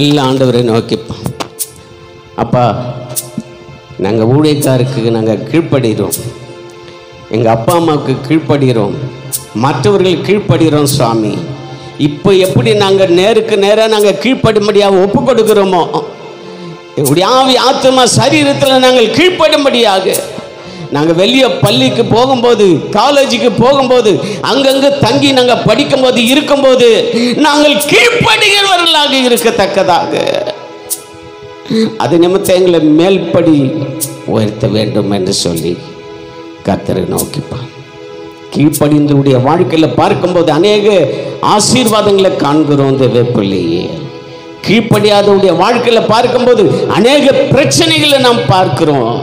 எல்லா ஆண்டவரையும் நோக்கிப்போம் அப்பா நாங்கள் ஊழியத்தாருக்கு நாங்கள் கீழ்ப்படுகிறோம் எங்கள் அப்பா அம்மாவுக்கு கீழ்ப்படுகிறோம் மற்றவர்கள் கீழ்ப்படுகிறோம் சுவாமி. இப்போ எப்படி நாங்கள் நேருக்கு நேராக நாங்கள் கீழ்ப்படும்படியாக ஒப்பு கொடுக்குறோமோ எங்களுடைய ஆவி ஆத்மா சரீரத்தில் நாங்கள் கீழ்ப்படும்படியாக நாங்கள் வெளியே பள்ளிக்கு போகும்போது காலேஜுக்கு போகும்போது அங்கங்கே தங்கி நாங்கள் படிக்கும்போது இருக்கும்போது நாங்கள் கீழ்ப்படுகிறவர்களாக இருக்கத்தக்கதாக. அது நிமித்தம் எங்களை மேல்படி உயர்த்த வேண்டும் என்று சொல்லி கத்தரை நோக்கிப்பான் கீழ்ப்படிந்தவுடைய வாழ்க்கையில் பார்க்கும்போது அநேக ஆசீர்வாதங்களை காண்கிறோம் தேவப்பிள்ளையே கீழ்ப்படியாதவுடைய வாழ்க்கையில் பார்க்கும்போது அநேக பிரச்சனைகளை நாம் பார்க்கிறோம்.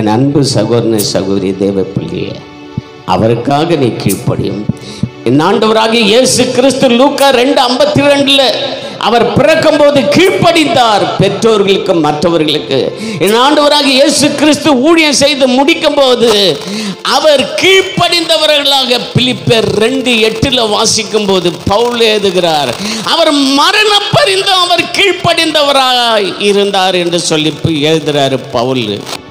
என் அன்பு சகோதரனை சகோதரி தேவப்பிள்ளையே அவருக்காக நீ கீழ்ப்படியும். என் இயேசு கிறிஸ்து லூக்கா ரெண்டு ஐம்பத்தி ரெண்டில் அவர் பிறக்கும்போது கீழ்ப்படித்தார் பெற்றோர்களுக்கு மற்றவர்களுக்கு. என் ஆண்டவராகிய இயேசு கிறிஸ்து ஊழியம் செய்து முடிக்கும் போது அவர் கீழ்ப்படிந்தவர்களாக பிலிப்பர் ரெண்டு எட்டில் வாசிக்கும் போது பவுல் எழுதுகிறார் அவர் மரண பரிந்தும் அவர் கீழ்ப்படிந்தவராய் இருந்தார் என்று சொல்லி எழுதுகிறாரு பவுல்.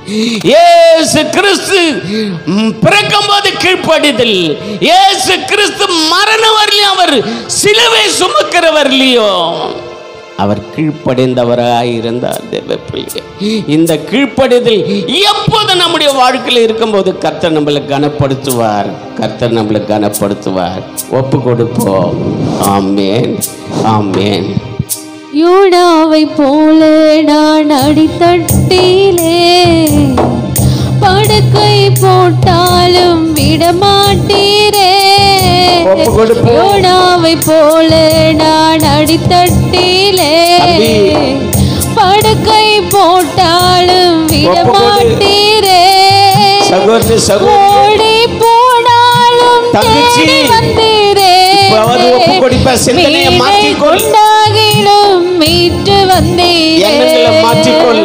இயேசு கிறிஸ்து பிறக்கும் பிறக்கும்போது கீழ்ப்படிதல். இயேசு கிறிஸ்து மரணம் வரலையும் அவர் சிலுவை சுமக்கிறவர்லையும் அவர் கீழ்ப்படைந்தவராக இருந்தார் இந்த கீழ்ப்படிதல் எப்போது நம்முடைய வாழ்க்கையில் இருக்கும்போது கர்த்தர் நம்மளை கனப்படுத்துவார். கர்த்தர் நம்மளை கனப்படுத்துவார். ஒப்பு கொடுப்போம். ஆமேன். ஆமேன். யூடாவை போல நான் அடித்தட்டிலே படுக்கை போட்டாலும் விடமாட்டீரே. யூடாவை போல நான் அடித்தட்டிலே. படுக்கை போட்டாலும் விடமாட்டீரே ஓடி போனாலும் தங்கச்சி. இப்பவாவது ஒப்பு கொடுப்ப சிந்தனையை மாற்றிக்கொள். கொண்டாகிலும் மீட்டு வந்தீரே எண்ணங்களை மாற்றிக்கொள்.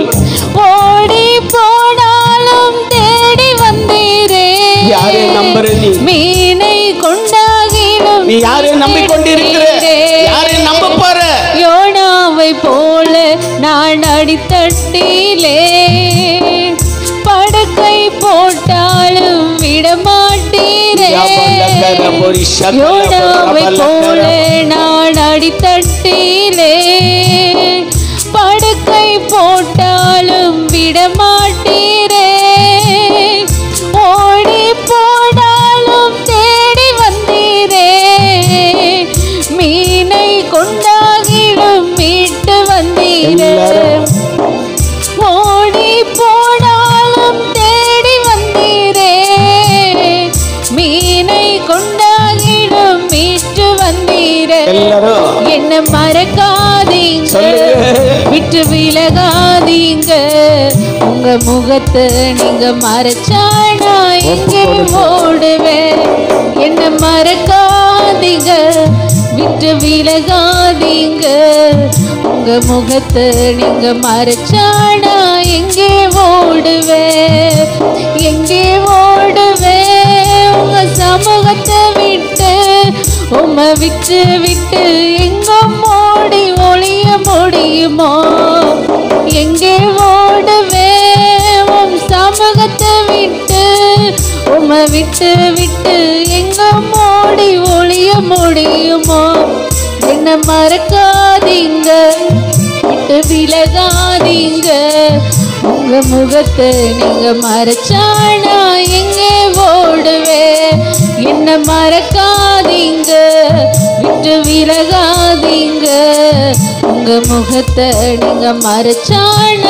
ஓடி போனாலும் தேடி வந்தீரே யாரை நம்புற நீ? மீனை கொண்டாகிலும் நீ யாரை நம்பிக்கொண்டிருக்கிற. யாரை நம்ப போற யோனாவை போல நான் அடித்தட்டிலே யோனாவை போல நான் அடித்தட்டிலே. விட்டு விலகாதீங்க. உங்க முகத்தை நீங்க மறைச்சானா எங்கே ஓடுவேன். என்ன மறக்காதீங்க. விட்டு விலகாதீங்க. உங்க முகத்தை நீங்க மறைச்சானா எங்கே ஓடுவேன். எங்கே ஓடுவேன்? உங்க சமூகத்தை விட்டு உம்மை விட்டு விட்டு எங்கும் உம்மை விட்டு விட்டு எங்க மோடி ஒளிய முடியுமோ? என்ன மறக்காதீங்க விட்டு விலகாதீங்க. உங்க முகத்தை நீங்க மறைச்சானா எங்கே ஓடுவே? என்ன மறக்காதீங்க விட்டு விலகாதீங்க. உங்க முகத்தை நீங்க மறைச்சானா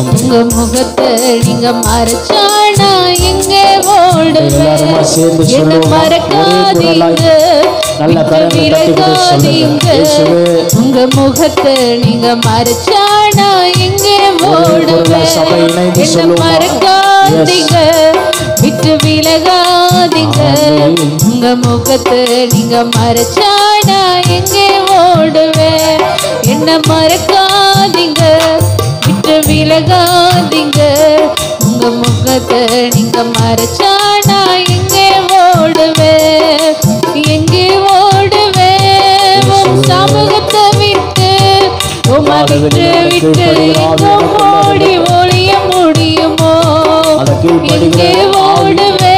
உங்க முகத்தை நீங்க மறைச்சானா எங்கே ஓடுவே? எல்லாருமா சேர்ந்து என்ன மறக்காதீங்க. உங்க முகத்தை நீங்க மறைச்சானா எங்கே ஓடுவே? சபை இணைந்து என்ன? மறக்காதீங்க. விட்டு விலகாதீங்க. உங்க முகத்தை நீங்க மறைச்சானா எங்கே ஓடுவே? என்ன மறக்காதீங்க. விலகாதீங்க. உங்க முகத்தை நீங்க மறைச்சானா எங்கே ஓடுவே? எங்கே ஓடுவே? உம் சமூகத்தை விட்டு உம்மை விட்டு விட்டு எங்கும் ஓடி ஒளிய முடியுமோ? எங்கே ஓடுவே?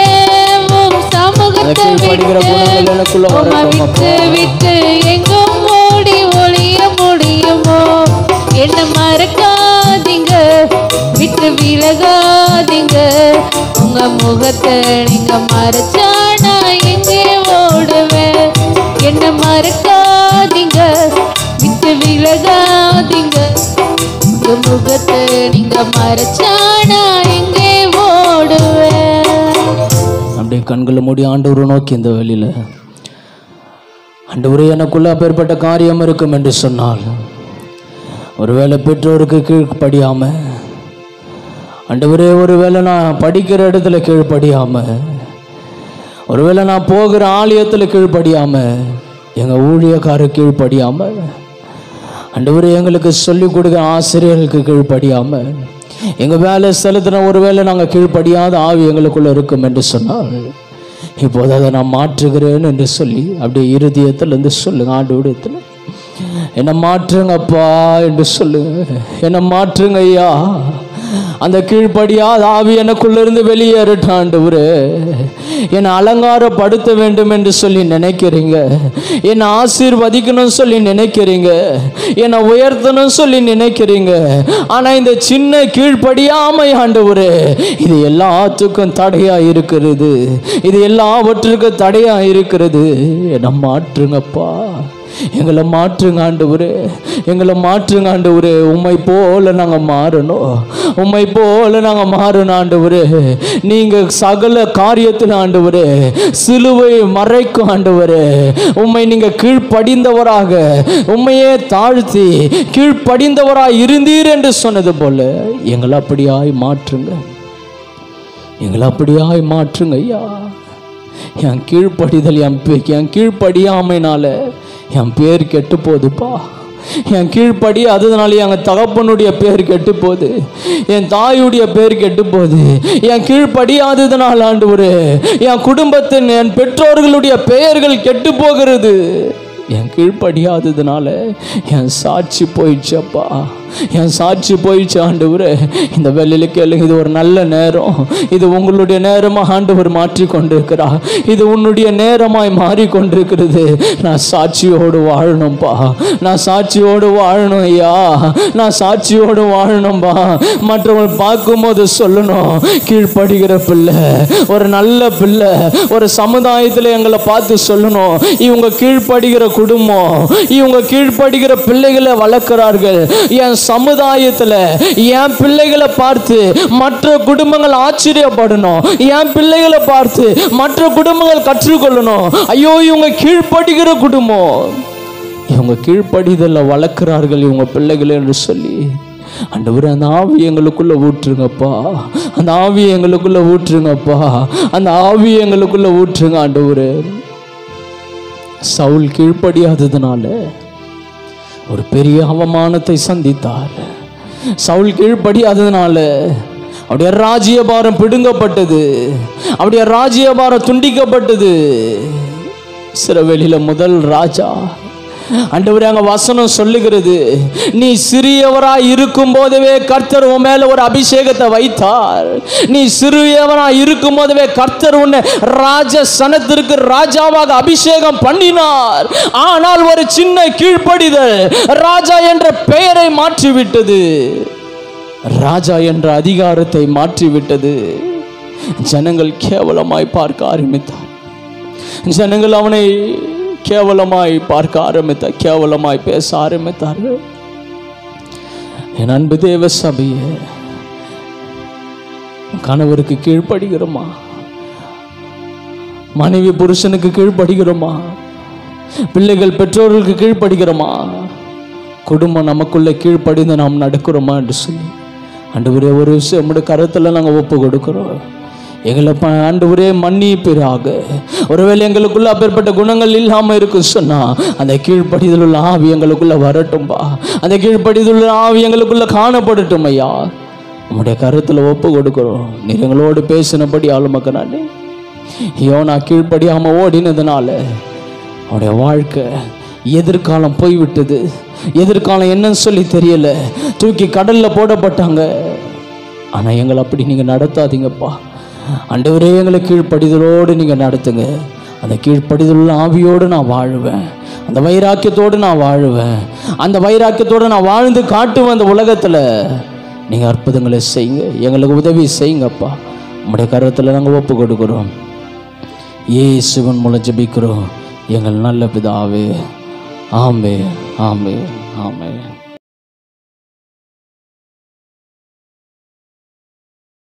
உம் சமூகத்தை விட்டு அப்பா. விட்டு முகத்தை நீங்க மறைச்சானா எங்கே ஓடுவேன் என்ன மறக்காதீங்க. விட்டு விலகாதீங்க. உங்க முகத்தை நீங்க மறைச்சானா? எங்கே ஓடுவேன் அப்படியே கண்களை மூடி ஆண்டவரை நோக்கி இந்த வழியில். ஆண்டவரே எனக்குள்ள அப்பேற்பட்ட காரியம் இருக்கும் என்று சொன்னால் ஒருவேளை பெற்றோருக்கு கீழ்ப்படியாம ஆண்டவரே ஒருவேளை நான் படிக்கிற இடத்துல கீழ்ப்படியாம ஒருவேளை நான் போகிற ஆலயத்தில் கீழ்ப்படியாம எங்கள் ஊழியக்கார கீழ்ப்படியாம ஆண்டவரே எங்களுக்கு சொல்லிக் கொடுக்க ஆசிரியர்களுக்கு கீழ்ப்படியாம எங்கள் வேலை ஸ்தலத்தில் ஒருவேளை நாங்கள் கீழ்ப்படியாத ஆவி எங்களுக்குள்ள இருக்கும் என்று சொன்னால் இப்போது அதை நான் மாற்றுகிறேன் என்று சொல்லி அப்படியே இருதயத்திலேருந்து சொல்லுங்க ஆண்டு விடத்தில் என்னை மாற்றுங்கப்பா என்று சொல்லுங்க என்னை மாற்றுங்க ஐயா அந்த கீழ்ப்படியாத ஆவி எனக்குள்ளிருந்து வெளியேறட்டும் ஆண்டவரே என்னை அலங்காரப்படுத்த வேண்டும் என்று சொல்லி நினைக்கிறீங்க. என்னை ஆசீர்வதிக்கணும்னு சொல்லி நினைக்கிறீங்க. என்னை உயர்த்தணும்னு சொல்லி நினைக்கிறீங்க. ஆனால் இந்த சின்ன கீழ்ப்படியாமை ஆண்டவரே இது எல்லாத்துக்கும் தடையா இருக்கிறது. இது எல்லாவற்றுக்கும் தடையா இருக்கிறது. என்னை மாற்றுங்கப்பா. எங்களை மாற்றுங்க ஆண்டவரே. எங்களை மாற்றுங்க ஆண்டவரே. உம்மை போல நாங்கள் மாறணும். உண்மை போல நாங்கள் மாறணும் ஆண்டவரே. நீங்கள் சகல காரியத்தில் ஆண்டவரே சிலுவை மறைக்கும் ஆண்டவரே. உண்மை நீங்கள் கீழ்ப்படிந்தவராக உண்மையே தாழ்த்தி கீழ்ப்படிந்தவராக இருந்தீர் என்று சொன்னது போல எங்களை அப்படியாய் மாற்றுங்க. எங்களை அப்படியாய் மாற்றுங்க ஐயா. என் கீழ்ப்படிதல் என் என் கீழ்ப்படியாமைனால என் பேர் கெட்டு போகுதுப்பா என் கீழ்ப்படி அதனால எங்கள் தகப்பனுடைய பேர் கெட்டு போகுது என் தாயுடைய பேர் கெட்டு போகுது என் கீழ்ப்படியாததுனால ஆண்டு என் குடும்பத்தின் என் பெற்றோர்களுடைய பெயர்கள் கெட்டு போகிறது என் கீழ்ப்படியாததுனால என் சாட்சி போயிடுச்சப்பா என் சாட்சி போயிடுச்சு ஆண்டவர். இந்த வேலையில கேளுங்க இது ஒரு நல்ல நேரம். இது உங்களுடைய நேரமாக ஆண்டவர் மாற்றி கொண்டிருக்கிறா இது உன்னுடைய நேரமாய் மாறிக்கொண்டிருக்கிறது. நான் சாட்சியோடு வாழணும்பா. நான் சாட்சியோடு வாழணும் ஐயா. நான் சாட்சியோடு வாழணும்பா. மற்றவங்க பார்க்கும்போது சொல்லணும் கீழ்ப்படுகிற பிள்ளை ஒரு நல்ல பிள்ளை ஒரு சமுதாயத்தில் எங்களை பார்த்து சொல்லணும். இவங்க கீழ்ப்படுகிற குடும்பம் இவங்க கீழ்ப்படுகிற பிள்ளைகளை வளர்க்கிறார்கள். என் சமுதாயத்தில் என் பிள்ளைகளை பார்த்து மற்ற குடும்பங்கள் ஆச்சரியப்படணும். என் பிள்ளைகளை பார்த்து மற்ற குடும்பங்கள் கற்றுக்கொள்ளணும். ஐயோ இவங்க கீழ்ப்படுகிற குடும்பம். இவங்க கீழ்ப்படிதலில் வளர்க்கிறார்கள் இவங்க பிள்ளைகள் என்று சொல்லி. அண்டவர் அந்த ஆவி எங்களுக்குள்ள ஊற்றுங்கப்பா. அந்த ஆவி எங்களுக்குள்ள ஊற்றுங்கப்பா. அந்த ஆவி எங்களுக்குள்ள ஊற்றுங்க ஆண்டவர். சவுல் கீழ்ப்படியாததுனால ஒரு பெரிய அவமானத்தை சந்தித்தார். சவுல் கீழ்ப்படியாததுனால அவருடைய ராஜ்யபாரம் பிடுங்கப்பட்டது. அவருடைய ராஜ்யபாரம் துண்டிக்கப்பட்டது. சிறவெளியில முதல் ராஜா ஆண்டவரே அங்க வசனம் சொல்லுகிறது. நீ சிறியவராய் இருக்கும் போதவே கர்த்தர் உன் மேல ஒரு அபிஷேகத்தை வைத்தார். நீ சிறியவராய் இருக்கும் போதவே கர்த்தர் உன்னை ராஜ சனத்திற்கு ராஜாவாக அபிஷேகம் பண்ணினார். ஆனால் ஒரு சின்ன கீழ்ப்படிதல் ராஜா என்ற பெயரை மாற்றிவிட்டது. ராஜா என்ற அதிகாரத்தை மாற்றிவிட்டது. ஜனங்கள் கேவலமாய் பார்க்க ஆரம்பித்தார். ஜனங்கள் அவனை கேவலமாய் பார்க்க ஆரம்பித்தார் கேவலமாய் பேச ஆரம்பித்தார்கள் என் அன்பு தேவ சபையே கணவருக்கு கீழ்ப்படுகிறோமா? மனைவி புருஷனுக்கு கீழ்ப்படுகிறோமா? பிள்ளைகள் பெற்றோர்களுக்கு கீழ்ப்படுகிறோமா? குடும்பம் நமக்குள்ள கீழ்ப்படிந்து நாம் நடக்கிறோமா என்று சொல்லி ஆண்டவரே ஒரு விஷயம் நம்முடைய கருத்தில் நாங்கள் ஒப்பு கொடுக்கிறோம். எங்களை ப ஆண்டவரே மன்னிப்பிறாக ஒருவேளை எங்களுக்குள்ள அப்பேற்பட்ட குணங்கள் இல்லாமல் இருக்கும் சொன்னா அந்த கீழ்ப்படிதல் உள்ள ஆவி எங்களுக்குள்ள வரட்டும்பா. அந்த கீழ்ப்படிதல் உள்ள ஆவி எங்களுக்குள்ள காணப்படட்டும் ஐயா உங்களுடைய கருத்தில் ஒப்பு கொடுக்கிறோம். நீர் எங்களோடு பேசினபடி ஆளுமக்க நான் யோனா கீழ்ப்படியாமல் ஓடினதுனால அவனுடைய வாழ்க்கை எதிர்காலம் போய்விட்டது. எதிர்காலம் என்னன்னு சொல்லி தெரியல. தூக்கி கடல்ல போடப்பட்டாங்க. ஆனால் எங்களை அப்படி நீங்கள் நடத்தாதீங்கப்பா. அண்டவரே எங்களை கீழ்ப்படிதலோடு நீங்கள் நடத்துங்க. அந்த கீழ்ப்படிதல் ஆவியோடு நான் வாழுவேன். அந்த வைராக்கியத்தோடு நான் வாழுவேன். அந்த வைராக்கியத்தோடு நான் வாழ்ந்து காட்டுவேன் அந்த உலகத்தில். நீங்கள் அற்புதங்களை செய்யுங்க. எங்களுக்கு உதவி செய்யுங்கப்பா. உங்களுடைய கருத்தில் நாங்கள் ஒப்பு கொடுக்குறோம். இயேசுவன் மூலம் ஜபிக்கிறோம். எங்கள் நல்ல பிதாவே. ஆமே ஆமே ஆமே